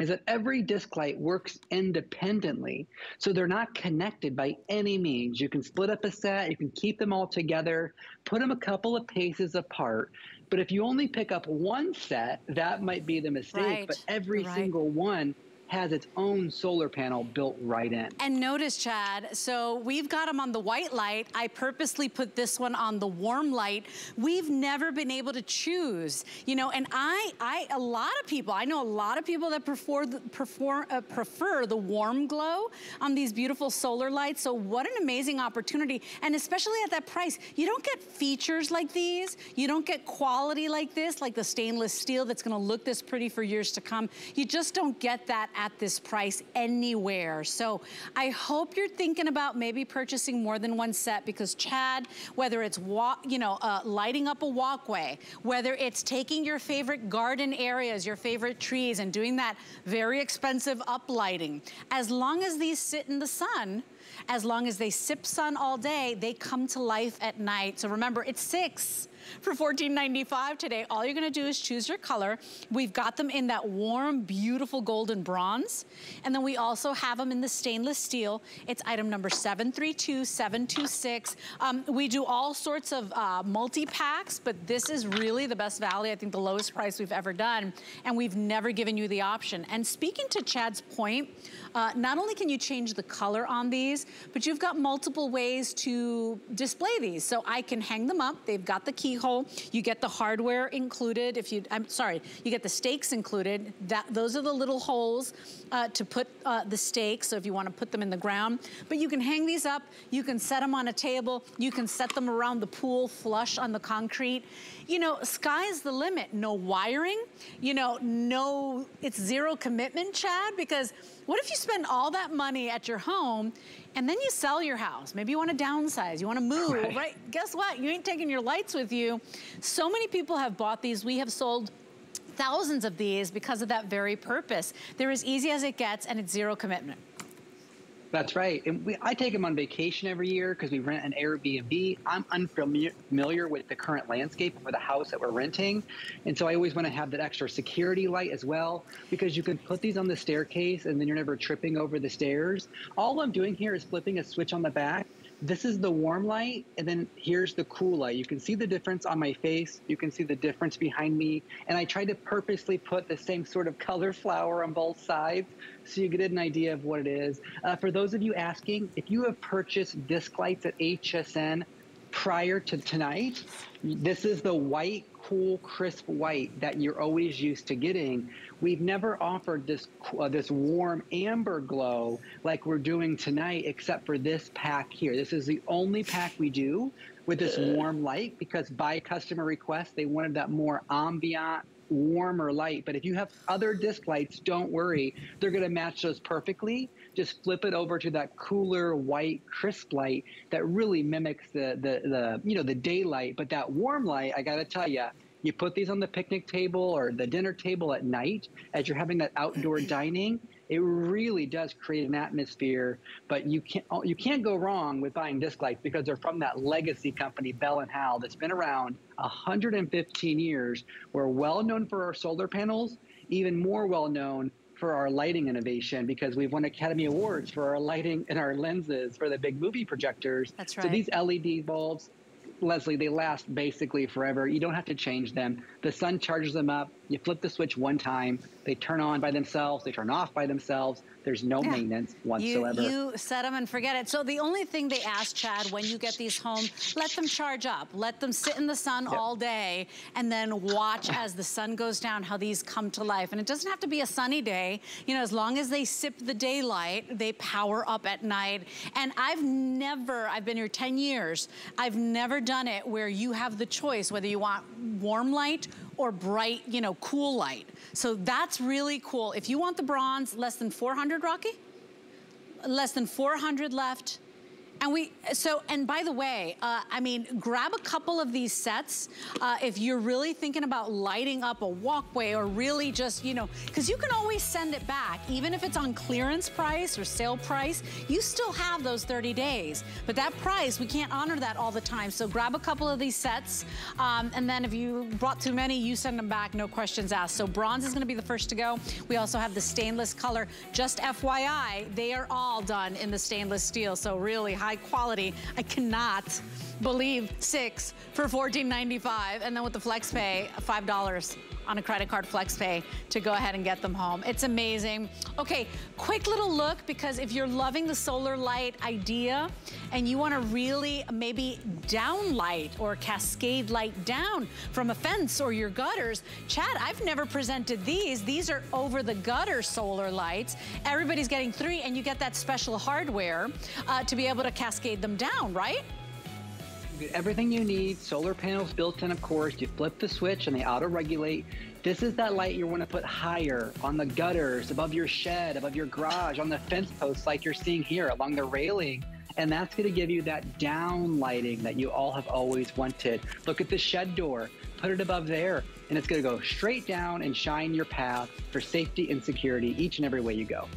is that every disc light works independently. So they're not connected by any means. You can split up a set, you can keep them all together, put them a couple of paces apart. But if you only pick up one set, that might be the mistake. Right. But every right. single one has its own solar panel built right in. And notice, Chad, so we've got them on the white light. I purposely put this one on the warm light. We've never been able to choose, you know, and I, I, a lot of people, I know a lot of people that prefer, prefer, uh, prefer the warm glow on these beautiful solar lights. So what an amazing opportunity. And especially at that price, you don't get features like these. You don't get quality like this, like the stainless steel that's gonna look this pretty for years to come. You just don't get that at this price anywhere. So I hope you're thinking about maybe purchasing more than one set because Chad, whether it's you know uh, lighting up a walkway, whether it's taking your favorite garden areas, your favorite trees and doing that very expensive uplighting, as long as these sit in the sun, as long as they sip sun all day, they come to life at night. So remember, it's six for $14.95 today. All you're gonna do is choose your color. We've got them in that warm, beautiful golden bronze. And then we also have them in the stainless steel. It's item number 732726. Um, we do all sorts of uh, multi-packs, but this is really the best value. I think the lowest price we've ever done. And we've never given you the option. And speaking to Chad's point, uh, not only can you change the color on these, but you've got multiple ways to display these. So I can hang them up. They've got the keyhole. You get the hardware included. If you, I'm sorry, you get the stakes included. That Those are the little holes uh, to put uh, the stakes. So if you want to put them in the ground. But you can hang these up. You can set them on a table. You can set them around the pool flush on the concrete you know, sky's the limit. No wiring, you know, no, it's zero commitment, Chad, because what if you spend all that money at your home and then you sell your house? Maybe you want to downsize, you want to move, right. right? Guess what? You ain't taking your lights with you. So many people have bought these. We have sold thousands of these because of that very purpose. They're as easy as it gets and it's zero commitment. That's right. And we, I take them on vacation every year because we rent an Airbnb. I'm unfamiliar with the current landscape for the house that we're renting. And so I always want to have that extra security light as well because you can put these on the staircase and then you're never tripping over the stairs. All I'm doing here is flipping a switch on the back This is the warm light, and then here's the cool light. You can see the difference on my face. You can see the difference behind me. And I tried to purposely put the same sort of color flower on both sides so you get an idea of what it is. Uh, for those of you asking, if you have purchased disc lights at HSN prior to tonight, this is the white, cool, crisp white that you're always used to getting. We've never offered this uh, this warm amber glow like we're doing tonight, except for this pack here. This is the only pack we do with this warm light because by customer request, they wanted that more ambient, warmer light. But if you have other disc lights, don't worry. They're going to match those perfectly. Just flip it over to that cooler white crisp light that really mimics the, the, the you know, the daylight. But that warm light, I got to tell you, you put these on the picnic table or the dinner table at night as you're having that outdoor mm-hmm. dining. It really does create an atmosphere, but you can't oh, you can't go wrong with buying disc lights because they're from that legacy company Bell and Howell that's been around 115 years. We're well known for our solar panels, even more well known for our lighting innovation because we've won Academy Awards for our lighting and our lenses for the big movie projectors. That's right. So these LED bulbs, Lesley, they last basically forever. You don't have to change them. The sun charges them up. You flip the switch one time. They turn on by themselves. They turn off by themselves. There's no yeah. maintenance whatsoever. You, you set them and forget it. So the only thing they ask, Chad, when you get these home, let them charge up. Let them sit in the sun yep. all day and then watch as the sun goes down how these come to life. And it doesn't have to be a sunny day. You know, as long as they sip the daylight, they power up at night. And I've never, I've been here 10 years, I've never done it where you have the choice whether you want warm light or bright, you know, cool light. So that's really cool. If you want the bronze, less than 400, Rocky? Less than 400 left. And we, so, and by the way, uh, I mean, grab a couple of these sets uh, if you're really thinking about lighting up a walkway or really just, you know, because you can always send it back. Even if it's on clearance price or sale price, you still have those 30 days. But that price, we can't honor that all the time. So grab a couple of these sets. Um, and then if you brought too many, you send them back, no questions asked. So bronze is gonna be the first to go. We also have the stainless color. Just FYI, they are all done in the stainless steel. So really high quality. I cannot believe six for $14.95. And then with the flex pay, $5 on a credit card flex pay to go ahead and get them home. It's amazing. Okay, quick little look because if you're loving the solar light idea and you wanna really maybe downlight or cascade light down from a fence or your gutters, Chad, I've never presented these. These are over the gutter solar lights. Everybody's getting three and you get that special hardware uh, to be able to cascade them down, right? Everything you need, solar panels built in, of course. You flip the switch and they auto-regulate. This is that light you want to put higher on the gutters, above your shed, above your garage, on the fence posts like you're seeing here, along the railing. And that's going to give you that down lighting that you all have always wanted. Look at the shed door, put it above there, and it's going to go straight down and shine your path for safety and security each and every way you go.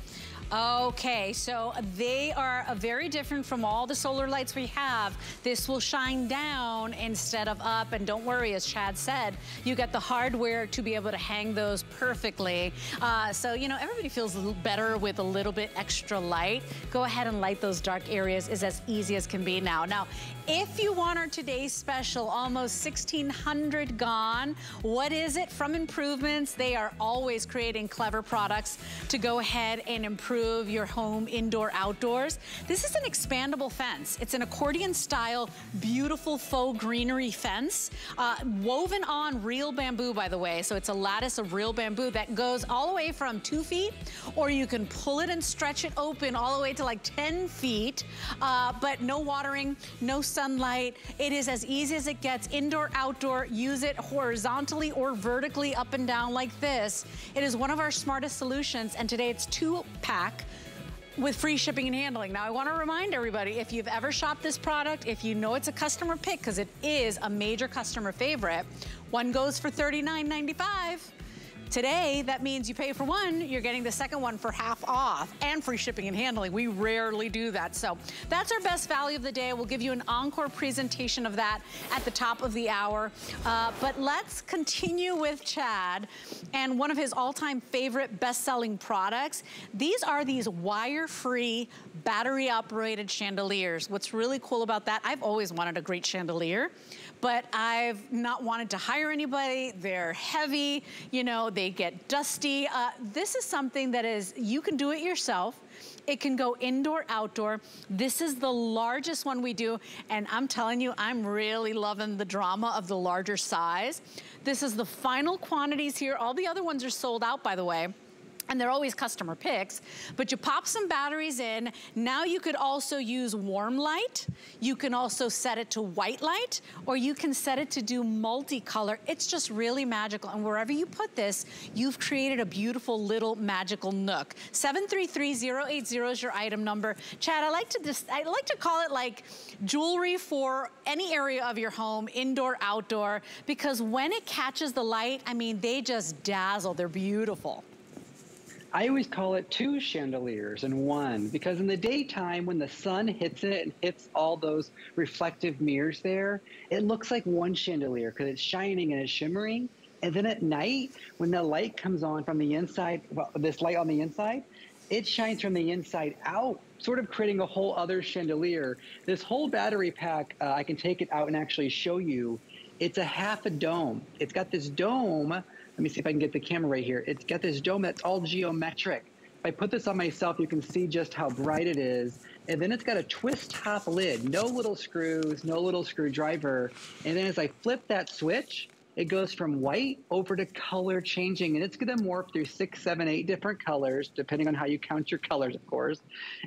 Okay, so they are very different from all the solar lights we have. This will shine down instead of up. And don't worry, as Chad said, you get the hardware to be able to hang those perfectly. Uh, so, you know, everybody feels better with a little bit extra light. Go ahead and light those dark areas is as easy as can be now. Now, if you want our today's special, almost 1,600 gone. What is it from Improvements? They are always creating clever products to go ahead and improve your home indoor outdoors. This is an expandable fence. It's an accordion style, beautiful faux greenery fence, uh, woven on real bamboo, by the way. So it's a lattice of real bamboo that goes all the way from two feet, or you can pull it and stretch it open all the way to like 10 feet, uh, but no watering, no sunlight. It is as easy as it gets, indoor, outdoor. Use it horizontally or vertically up and down like this. It is one of our smartest solutions, and today it's two pack with free shipping and handling. Now, I want to remind everybody, if you've ever shopped this product, if you know it's a customer pick, because it is a major customer favorite, one goes for $39.95. Today, that means you pay for one, you're getting the second one for half off and free shipping and handling. We rarely do that. So that's our best value of the day. We'll give you an encore presentation of that at the top of the hour. Uh, but let's continue with Chad and one of his all-time favorite best-selling products. These are these wire-free, battery-operated chandeliers. What's really cool about that, I've always wanted a great chandelier but I've not wanted to hire anybody. They're heavy, you know, they get dusty. Uh, this is something that is, you can do it yourself. It can go indoor, outdoor. This is the largest one we do, and I'm telling you, I'm really loving the drama of the larger size. This is the final quantities here. All the other ones are sold out, by the way and they're always customer picks, but you pop some batteries in. Now you could also use warm light. You can also set it to white light, or you can set it to do multicolor. It's just really magical. And wherever you put this, you've created a beautiful little magical nook. 733080 is your item number. Chad, I like to just, I like to call it like jewelry for any area of your home, indoor, outdoor, because when it catches the light, I mean, they just dazzle. They're beautiful. I always call it two chandeliers in one because in the daytime, when the sun hits it and hits all those reflective mirrors there, it looks like one chandelier because it's shining and it's shimmering. And then at night, when the light comes on from the inside, well, this light on the inside, it shines from the inside out, sort of creating a whole other chandelier. This whole battery pack, uh, I can take it out and actually show you. It's a half a dome. It's got this dome let me see if I can get the camera right here. It's got this dome that's all geometric. If I put this on myself, you can see just how bright it is. And then it's got a twist top lid, no little screws, no little screwdriver. And then as I flip that switch, it goes from white over to color changing and it's going to morph through six, seven, eight different colors, depending on how you count your colors, of course.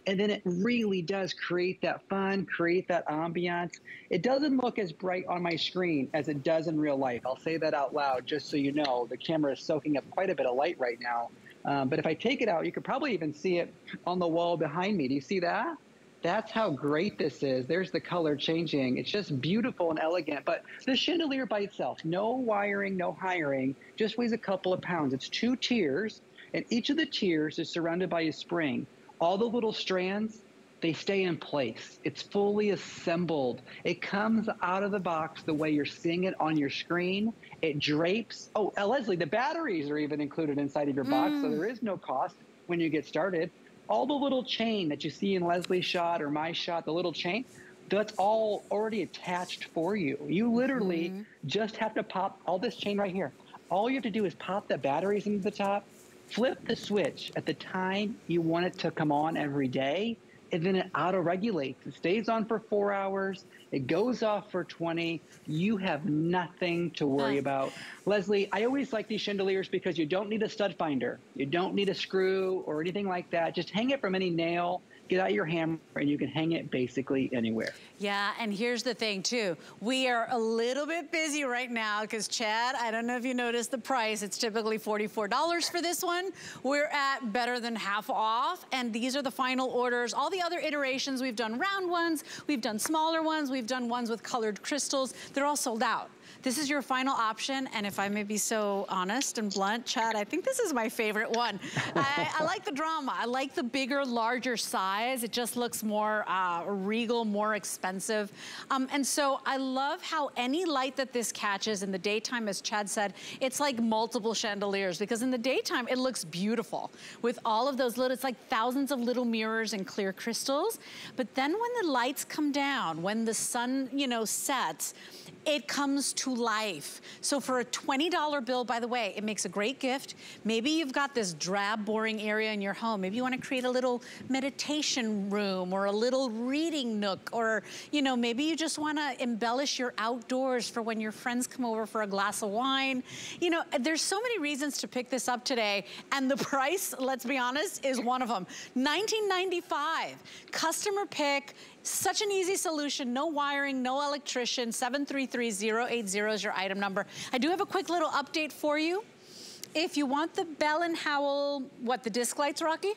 And then it really does create that fun, create that ambiance. It doesn't look as bright on my screen as it does in real life. I'll say that out loud just so you know. The camera is soaking up quite a bit of light right now. Um, but if I take it out, you could probably even see it on the wall behind me. Do you see that? That's how great this is. There's the color changing. It's just beautiful and elegant. But the chandelier by itself, no wiring, no hiring, just weighs a couple of pounds. It's two tiers, and each of the tiers is surrounded by a spring. All the little strands, they stay in place. It's fully assembled. It comes out of the box the way you're seeing it on your screen. It drapes. Oh, Lesley, the batteries are even included inside of your box, mm. so there is no cost when you get started all the little chain that you see in Lesley's shot or my shot, the little chain, that's all already attached for you. You literally mm-hmm. just have to pop all this chain right here. All you have to do is pop the batteries into the top, flip the switch at the time you want it to come on every day, and then it auto regulates. It stays on for four hours. It goes off for 20. You have nothing to worry about. Lesley, I always like these chandeliers because you don't need a stud finder. You don't need a screw or anything like that. Just hang it from any nail get out your hammer and you can hang it basically anywhere. Yeah, and here's the thing too. We are a little bit busy right now because Chad, I don't know if you noticed the price. It's typically $44 for this one. We're at better than half off and these are the final orders. All the other iterations, we've done round ones, we've done smaller ones, we've done ones with colored crystals. They're all sold out. This is your final option, and if I may be so honest and blunt, Chad, I think this is my favorite one. I, I, like the drama. I like the bigger, larger size. It just looks more uh, regal, more expensive. Um, and so I love how any light that this catches in the daytime, as Chad said, it's like multiple chandeliers because in the daytime, it looks beautiful with all of those little, it's like thousands of little mirrors and clear crystals. But then when the lights come down, when the sun, you know, sets, it comes to life. So for a $20 bill, by the way, it makes a great gift. Maybe you've got this drab, boring area in your home. Maybe you wanna create a little meditation room or a little reading nook or, you know, maybe you just wanna embellish your outdoors for when your friends come over for a glass of wine. You know, there's so many reasons to pick this up today and the price, let's be honest, is one of them. $19.95, customer pick, such an easy solution, no wiring, no electrician, 733080 is your item number. I do have a quick little update for you. If you want the Bell & Howell, what, the disc lights, Rocky?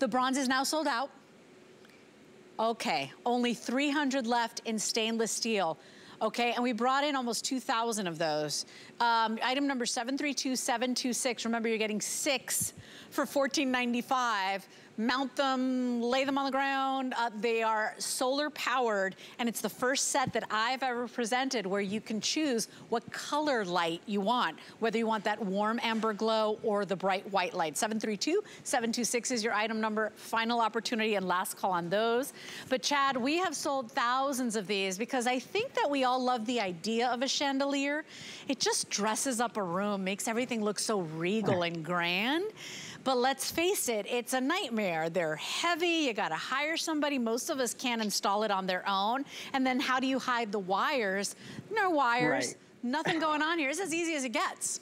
The bronze is now sold out. Okay, only 300 left in stainless steel. okay? And we brought in almost 2,000 of those. Um, item number 732726, remember you're getting six for $14.95 mount them, lay them on the ground. Uh, they are solar powered and it's the first set that I've ever presented where you can choose what color light you want, whether you want that warm amber glow or the bright white light. 732-726 is your item number. Final opportunity and last call on those. But Chad, we have sold thousands of these because I think that we all love the idea of a chandelier. It just dresses up a room, makes everything look so regal and grand. But let's face it, it's a nightmare. They're heavy, you gotta hire somebody. Most of us can't install it on their own. And then how do you hide the wires? No wires, right. nothing going on here. It's as easy as it gets.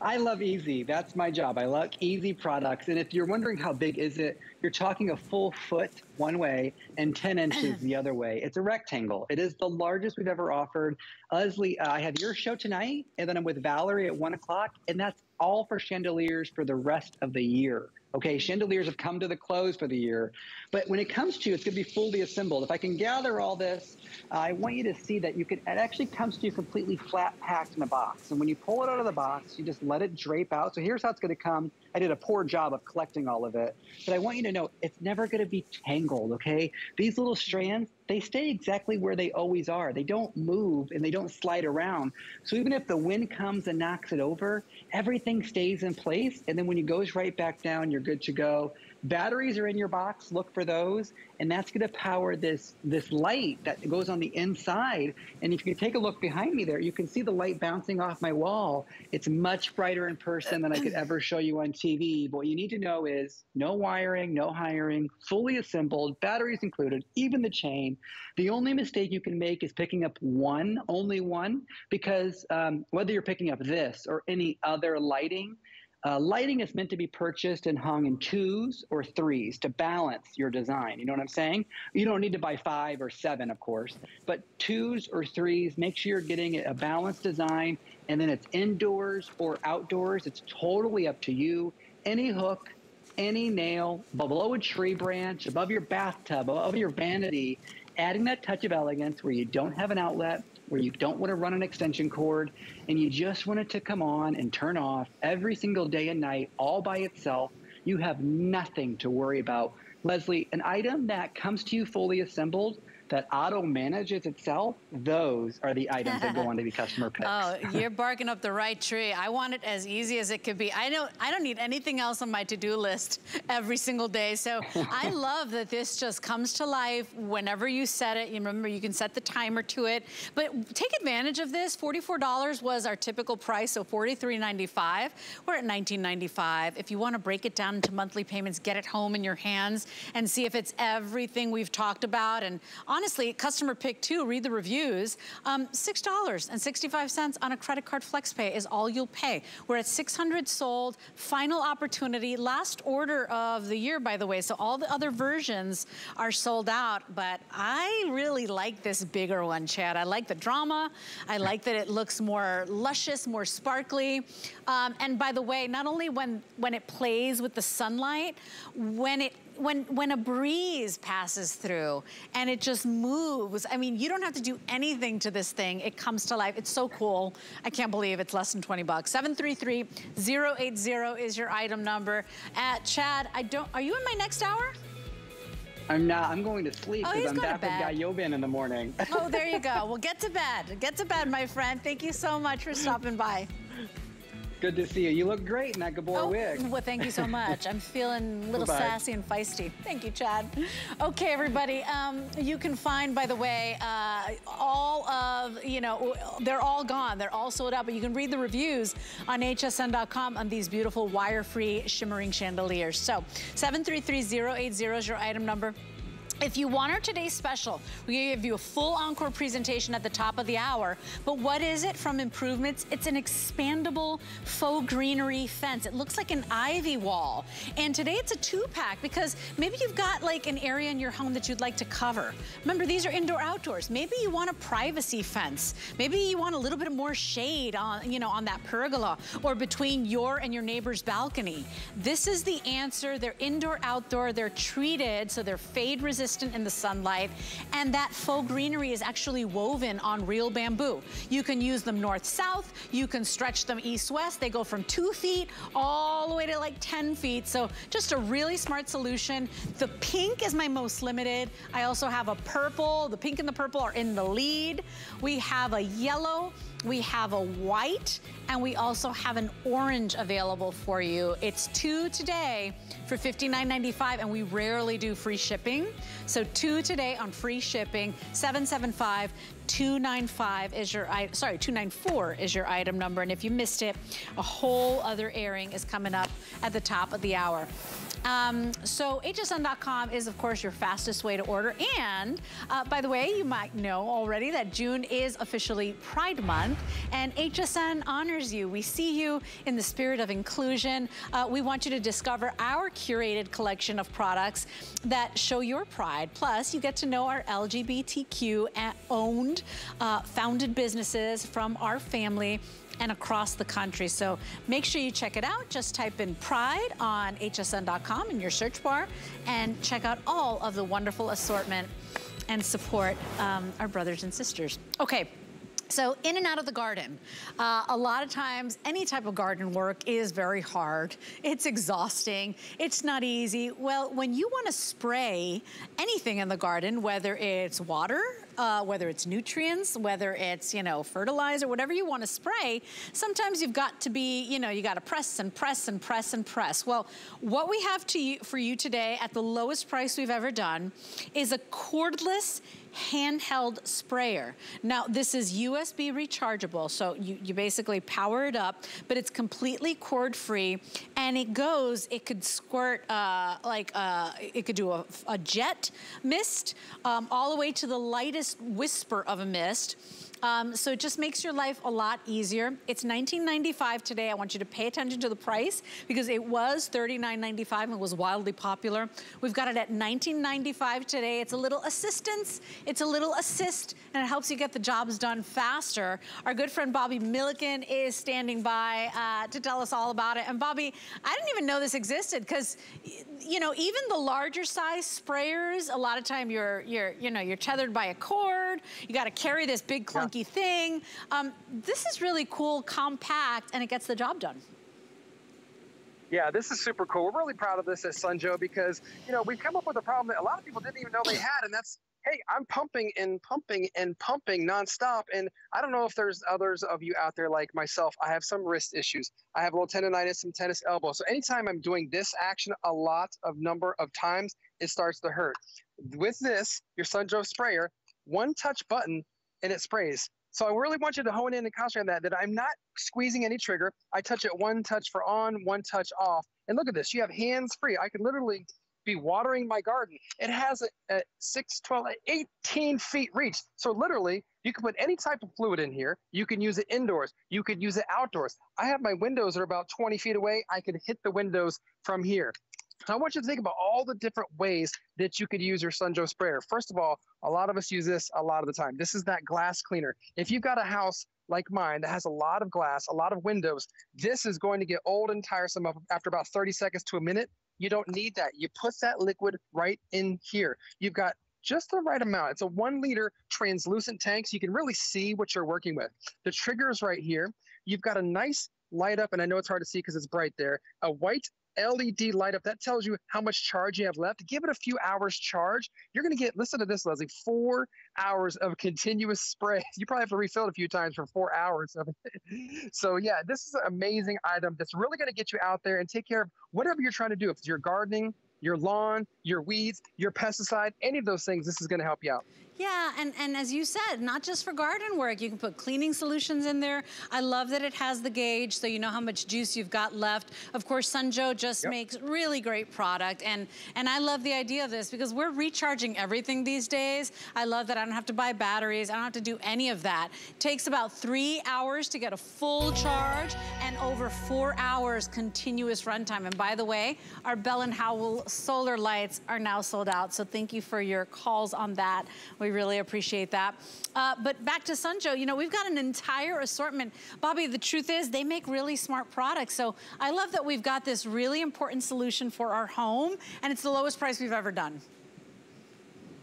I love easy. That's my job. I love easy products. And if you're wondering how big is it, you're talking a full foot one way and 10 inches the other way. It's a rectangle. It is the largest we've ever offered. Lesley, uh, I have your show tonight, and then I'm with Valerie at one o'clock, and that's all for chandeliers for the rest of the year. Okay, chandeliers have come to the close for the year. But when it comes to, it's going to be fully assembled. If I can gather all this, uh, I want you to see that you can, it actually comes to you completely flat packed in a box. And when you pull it out of the box, you just let it drape out. So here's how it's going to come. I did a poor job of collecting all of it. But I want you to know it's never going to be tangled, okay? These little strands, they stay exactly where they always are. They don't move and they don't slide around. So even if the wind comes and knocks it over, everything stays in place. And then when it goes right back down, you're good to go. Batteries are in your box. Look for those, and that's going to power this this light that goes on the inside. And if you take a look behind me there, you can see the light bouncing off my wall. It's much brighter in person than I could ever show you on TV. But what you need to know is no wiring, no hiring, fully assembled, batteries included, even the chain. The only mistake you can make is picking up one, only one, because um, whether you're picking up this or any other lighting uh, lighting is meant to be purchased and hung in twos or threes to balance your design. You know what I'm saying? You don't need to buy five or seven, of course, but twos or threes, make sure you're getting a balanced design. And then it's indoors or outdoors. It's totally up to you. Any hook, any nail, below a tree branch, above your bathtub, above your vanity, adding that touch of elegance where you don't have an outlet where you don't want to run an extension cord and you just want it to come on and turn off every single day and night all by itself, you have nothing to worry about. Lesley, an item that comes to you fully assembled that auto manages itself, those are the items that go onto the customer picks. Oh, you're barking up the right tree. I want it as easy as it could be. I know I don't need anything else on my to-do list every single day. So I love that this just comes to life whenever you set it. You remember you can set the timer to it. But take advantage of this. $44 was our typical price, so $43.95. We're at $19.95. If you want to break it down into monthly payments, get it home in your hands and see if it's everything we've talked about. And honestly, customer pick two, read the reviews, um, $6.65 on a credit card FlexPay is all you'll pay. We're at 600 sold, final opportunity, last order of the year, by the way, so all the other versions are sold out, but I really like this bigger one, Chad. I like the drama. I like that it looks more luscious, more sparkly. Um, and by the way, not only when, when it plays with the sunlight, when it when, when a breeze passes through and it just moves, I mean, you don't have to do anything to this thing. It comes to life. It's so cool. I can't believe it's less than 20 bucks. 733-080 is your item number. At Chad, I don't, are you in my next hour? I'm not. I'm going to sleep because oh, I'm back with Guy Yovan in the morning. oh, there you go. Well, get to bed. Get to bed, my friend. Thank you so much for stopping by. Good to see you. You look great in that Gabor oh, wig. Well, thank you so much. I'm feeling a little sassy and feisty. Thank you, Chad. Okay, everybody. Um, you can find, by the way, uh, all of, you know, they're all gone. They're all sold out, but you can read the reviews on hsn.com on these beautiful wire-free shimmering chandeliers. So 733080 is your item number. If you want our today's special, we give you a full encore presentation at the top of the hour. But what is it from Improvements? It's an expandable faux greenery fence. It looks like an ivy wall. And today it's a two pack because maybe you've got like an area in your home that you'd like to cover. Remember, these are indoor outdoors. Maybe you want a privacy fence. Maybe you want a little bit more shade on, you know, on that pergola or between your and your neighbor's balcony. This is the answer. They're indoor outdoor. They're treated so they're fade resistant in the sunlight. And that faux greenery is actually woven on real bamboo. You can use them north-south. You can stretch them east-west. They go from two feet all the way to like 10 feet. So just a really smart solution. The pink is my most limited. I also have a purple. The pink and the purple are in the lead. We have a yellow we have a white, and we also have an orange available for you. It's two today for $59.95, and we rarely do free shipping. So two today on free shipping, 775 295 is your, sorry, 294 is your item number. And if you missed it, a whole other airing is coming up at the top of the hour. Um, so hsn.com is, of course, your fastest way to order. And, uh, by the way, you might know already that June is officially Pride Month, and HSN honors you. We see you in the spirit of inclusion. Uh, we want you to discover our curated collection of products that show your pride. Plus, you get to know our Uh, founded businesses from our family and across the country. So make sure you check it out. Just type in Pride on hsn.com in your search bar and check out all of the wonderful assortment and support um, our brothers and sisters. Okay. So in and out of the garden, uh, a lot of times any type of garden work is very hard. It's exhausting. It's not easy. Well, when you want to spray anything in the garden, whether it's water, uh, whether it's nutrients, whether it's, you know, fertilizer, whatever you want to spray, sometimes you've got to be, you know, you got to press and press and press and press. Well, what we have to for you today at the lowest price we've ever done is a cordless handheld sprayer. Now, this is USB rechargeable, so you, you basically power it up, but it's completely cord-free, and it goes, it could squirt uh, like, uh, it could do a, a jet mist um, all the way to the lightest whisper of a mist. Um, so it just makes your life a lot easier. It's $19.95 today. I want you to pay attention to the price because it was $39.95 and it was wildly popular. We've got it at $19.95 today. It's a little assistance. It's a little assist and it helps you get the jobs done faster. Our good friend Bobby Milliken is standing by uh, to tell us all about it. And Bobby, I didn't even know this existed because, you know, even the larger size sprayers, a lot of time you're, you're, you know, you're tethered by a cord. You got to carry this big clunky thing. Um, this is really cool, compact, and it gets the job done. Yeah, this is super cool. We're really proud of this at Sunjoe because, you know, we've come up with a problem that a lot of people didn't even know they had, and that's hey, I'm pumping and pumping and pumping nonstop. And I don't know if there's others of you out there like myself. I have some wrist issues. I have a little tendonitis, some tennis elbow. So anytime I'm doing this action a lot of number of times, it starts to hurt. With this, your Sunjoe sprayer, one touch button and it sprays. So I really want you to hone in and concentrate on that, that I'm not squeezing any trigger. I touch it one touch for on, one touch off. And look at this, you have hands free. I can literally be watering my garden. It has a, a 6, 12, 18 feet reach. So literally, you can put any type of fluid in here. You can use it indoors. You could use it outdoors. I have my windows that are about 20 feet away. I can hit the windows from here. I want you to think about all the different ways that you could use your Sunjoe sprayer. First of all, a lot of us use this a lot of the time. This is that glass cleaner. If you've got a house like mine that has a lot of glass, a lot of windows, this is going to get old and tiresome after about 30 seconds to a minute. You don't need that. You put that liquid right in here. You've got just the right amount. It's a one liter translucent tank, so you can really see what you're working with. The trigger is right here. You've got a nice light up, and I know it's hard to see because it's bright there, a white LED light up. That tells you how much charge you have left. Give it a few hours charge. You're going to get, listen to this, Lesley, four hours of continuous spray. You probably have to refill it a few times for four hours. So, yeah, this is an amazing item that's really going to get you out there and take care of whatever you're trying to do. If it's your gardening, your lawn, your weeds, your pesticide, any of those things, this is going to help you out. Yeah, and, and as you said, not just for garden work, you can put cleaning solutions in there. I love that it has the gauge so you know how much juice you've got left. Of course, Sunjoe just yep. makes really great product. And, and I love the idea of this because we're recharging everything these days. I love that I don't have to buy batteries. I don't have to do any of that. It takes about three hours to get a full charge and over four hours continuous runtime. And by the way, our Bell & Howell solar lights are now sold out. So thank you for your calls on that. We we really appreciate that. Uh, but back to Sunjoe, you know, we've got an entire assortment. Bobby, the truth is they make really smart products. So I love that we've got this really important solution for our home and it's the lowest price we've ever done.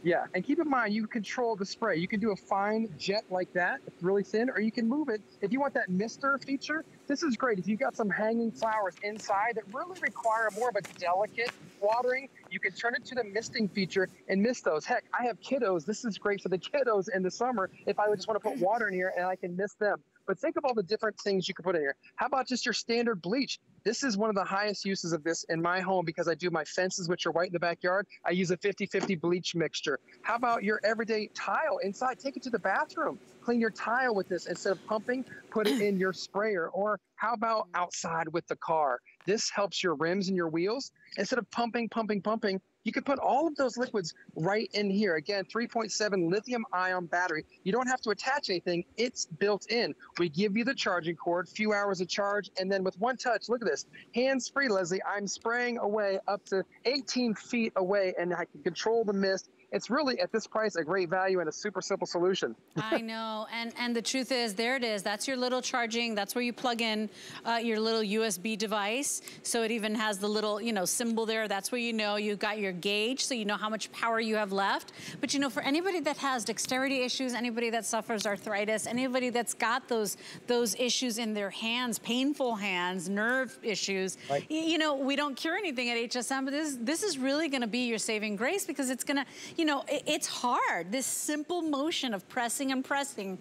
Yeah, and keep in mind you control the spray. You can do a fine jet like that, it's really thin, or you can move it. If you want that mister feature, this is great. If you've got some hanging flowers inside that really require more of a delicate watering, you can turn it to the misting feature and mist those. Heck, I have kiddos. This is great for the kiddos in the summer if I would just want to put water in here and I can mist them. But think of all the different things you could put in here. How about just your standard bleach? This is one of the highest uses of this in my home because I do my fences, which are white in the backyard. I use a 50 50 bleach mixture. How about your everyday tile inside? Take it to the bathroom. Clean your tile with this instead of pumping, put it in your sprayer. Or how about outside with the car? This helps your rims and your wheels. Instead of pumping, pumping, pumping, you could put all of those liquids right in here. Again, 3.7 lithium ion battery. You don't have to attach anything, it's built in. We give you the charging cord, few hours of charge, and then with one touch, look at this hands free, Lesley. I'm spraying away up to 18 feet away, and I can control the mist it's really at this price a great value and a super simple solution. I know, and and the truth is, there it is. That's your little charging. That's where you plug in uh, your little USB device. So it even has the little you know symbol there. That's where you know you've got your gauge, so you know how much power you have left. But you know, for anybody that has dexterity issues, anybody that suffers arthritis, anybody that's got those those issues in their hands, painful hands, nerve issues, right. you know, we don't cure anything at HSN, but this this is really going to be your saving grace because it's going to you you know, it, it's hard. This simple motion of pressing and pressing,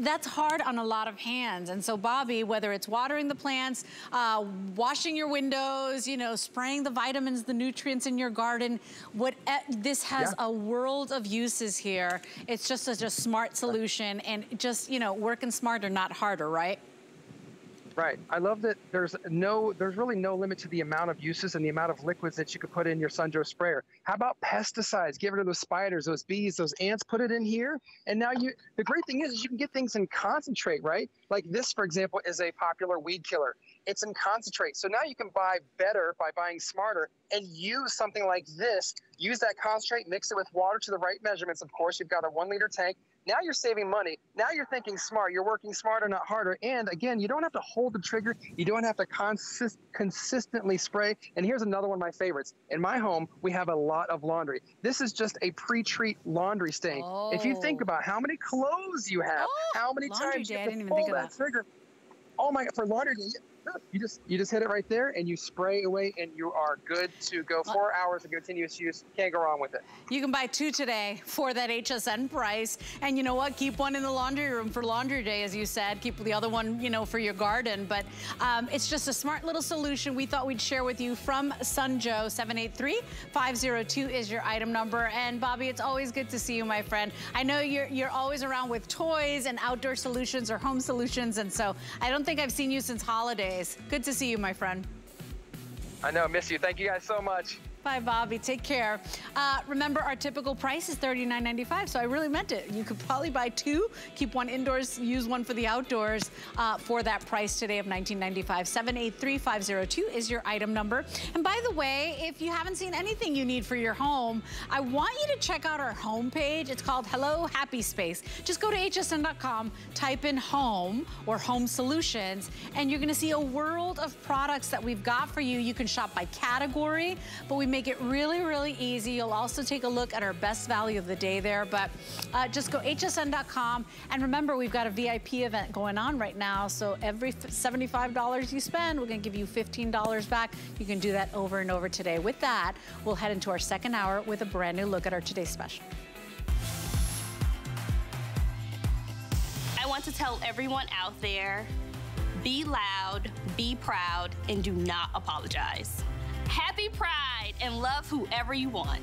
that's hard on a lot of hands. And so Bobby, whether it's watering the plants, uh, washing your windows, you know, spraying the vitamins, the nutrients in your garden, what this has yeah. a world of uses here. It's just such a smart solution and just, you know, working smarter, not harder, right? Right. I love that there's no, there's really no limit to the amount of uses and the amount of liquids that you could put in your Sun-Joe sprayer. How about pesticides? Get rid of those spiders, those bees, those ants, put it in here. And now you, the great thing is, is you can get things in concentrate, right? Like this, for example, is a popular weed killer. It's in concentrate. So now you can buy better by buying smarter and use something like this. Use that concentrate, mix it with water to the right measurements. Of course, you've got a one liter tank. Now you're saving money. Now you're thinking smart. You're working smarter, not harder. And again, you don't have to hold the trigger. You don't have to consist- consistently spray. And here's another one of my favorites. In my home, we have a lot of laundry. This is just a pre-treat laundry stain. Oh. If you think oh. about how many clothes you have, oh, how many times you have to pull that, that trigger. Oh my God, for laundry you just you just hit it right there and you spray away and you are good to go. Four hours of continuous use. Can't go wrong with it. You can buy two today for that HSN price. And you know what? Keep one in the laundry room for laundry day, as you said. Keep the other one, you know, for your garden. But um, it's just a smart little solution we thought we'd share with you from Sun-Joe. 783-502 is your item number. And Bobby, it's always good to see you, my friend. I know you're you're always around with toys and outdoor solutions or home solutions. And so I don't think I've seen you since holidays days. Good to see you, my friend. I know, miss you. Thank you guys so much. Bye, Bobby. Take care. Uh, remember, our typical price is $39.95, so I really meant it. You could probably buy two, keep one indoors, use one for the outdoors uh, for that price today of $19.95. 783-502 is your item number. And by the way, if you haven't seen anything you need for your home, I want you to check out our homepage. It's called Hello Happy Space. Just go to hsn.com, type in home or home solutions, and you're gonna see a world of products that we've got for you. You can shop by category, but we make it really, really easy. You'll also take a look at our best value of the day there, but uh, just go hsn.com. And remember, we've got a VIP event going on right now. So every $75 you spend, we're gonna give you $15 back. You can do that over and over today. With that, we'll head into our second hour with a brand new look at our today's special. I want to tell everyone out there, be loud, be proud, and do not apologize. Happy Pride and love whoever you want.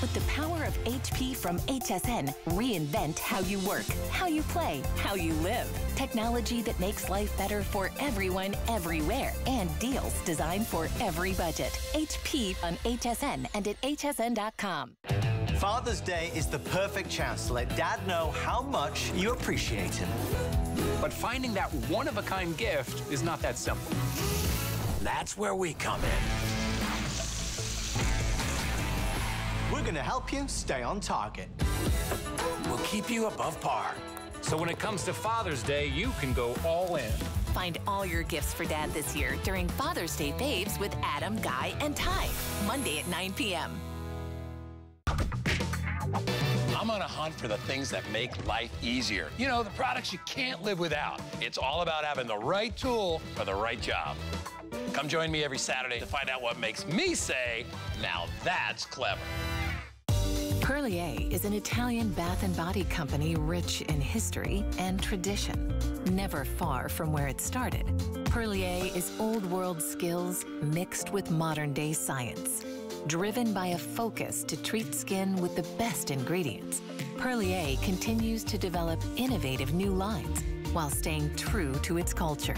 With the power of HP from HSN, reinvent how you work, how you play, how you live. Technology that makes life better for everyone, everywhere, and deals designed for every budget. HP on HSN and at hsn.com. Father's Day is the perfect chance to let dad know how much you appreciate him. But finding that one of a kind gift is not that simple. That's where we come in. We're going to help you stay on target. We'll keep you above par. So when it comes to Father's Day, you can go all in. Find all your gifts for dad this year during Father's Day Faves with Adam, Guy, and Ty. Monday at 9 p.m. I'm on a hunt for the things that make life easier. You know, the products you can't live without. It's all about having the right tool for the right job. Come join me every Saturday to find out what makes me say, now that's clever. Perlier is an Italian bath and body company rich in history and tradition. Never far from where it started, Perlier is old world skills mixed with modern day science. Driven by a focus to treat skin with the best ingredients, Perlier continues to develop innovative new lines while staying true to its culture.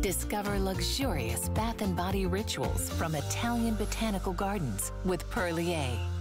Discover luxurious bath and body rituals from Italian botanical gardens with Perlier.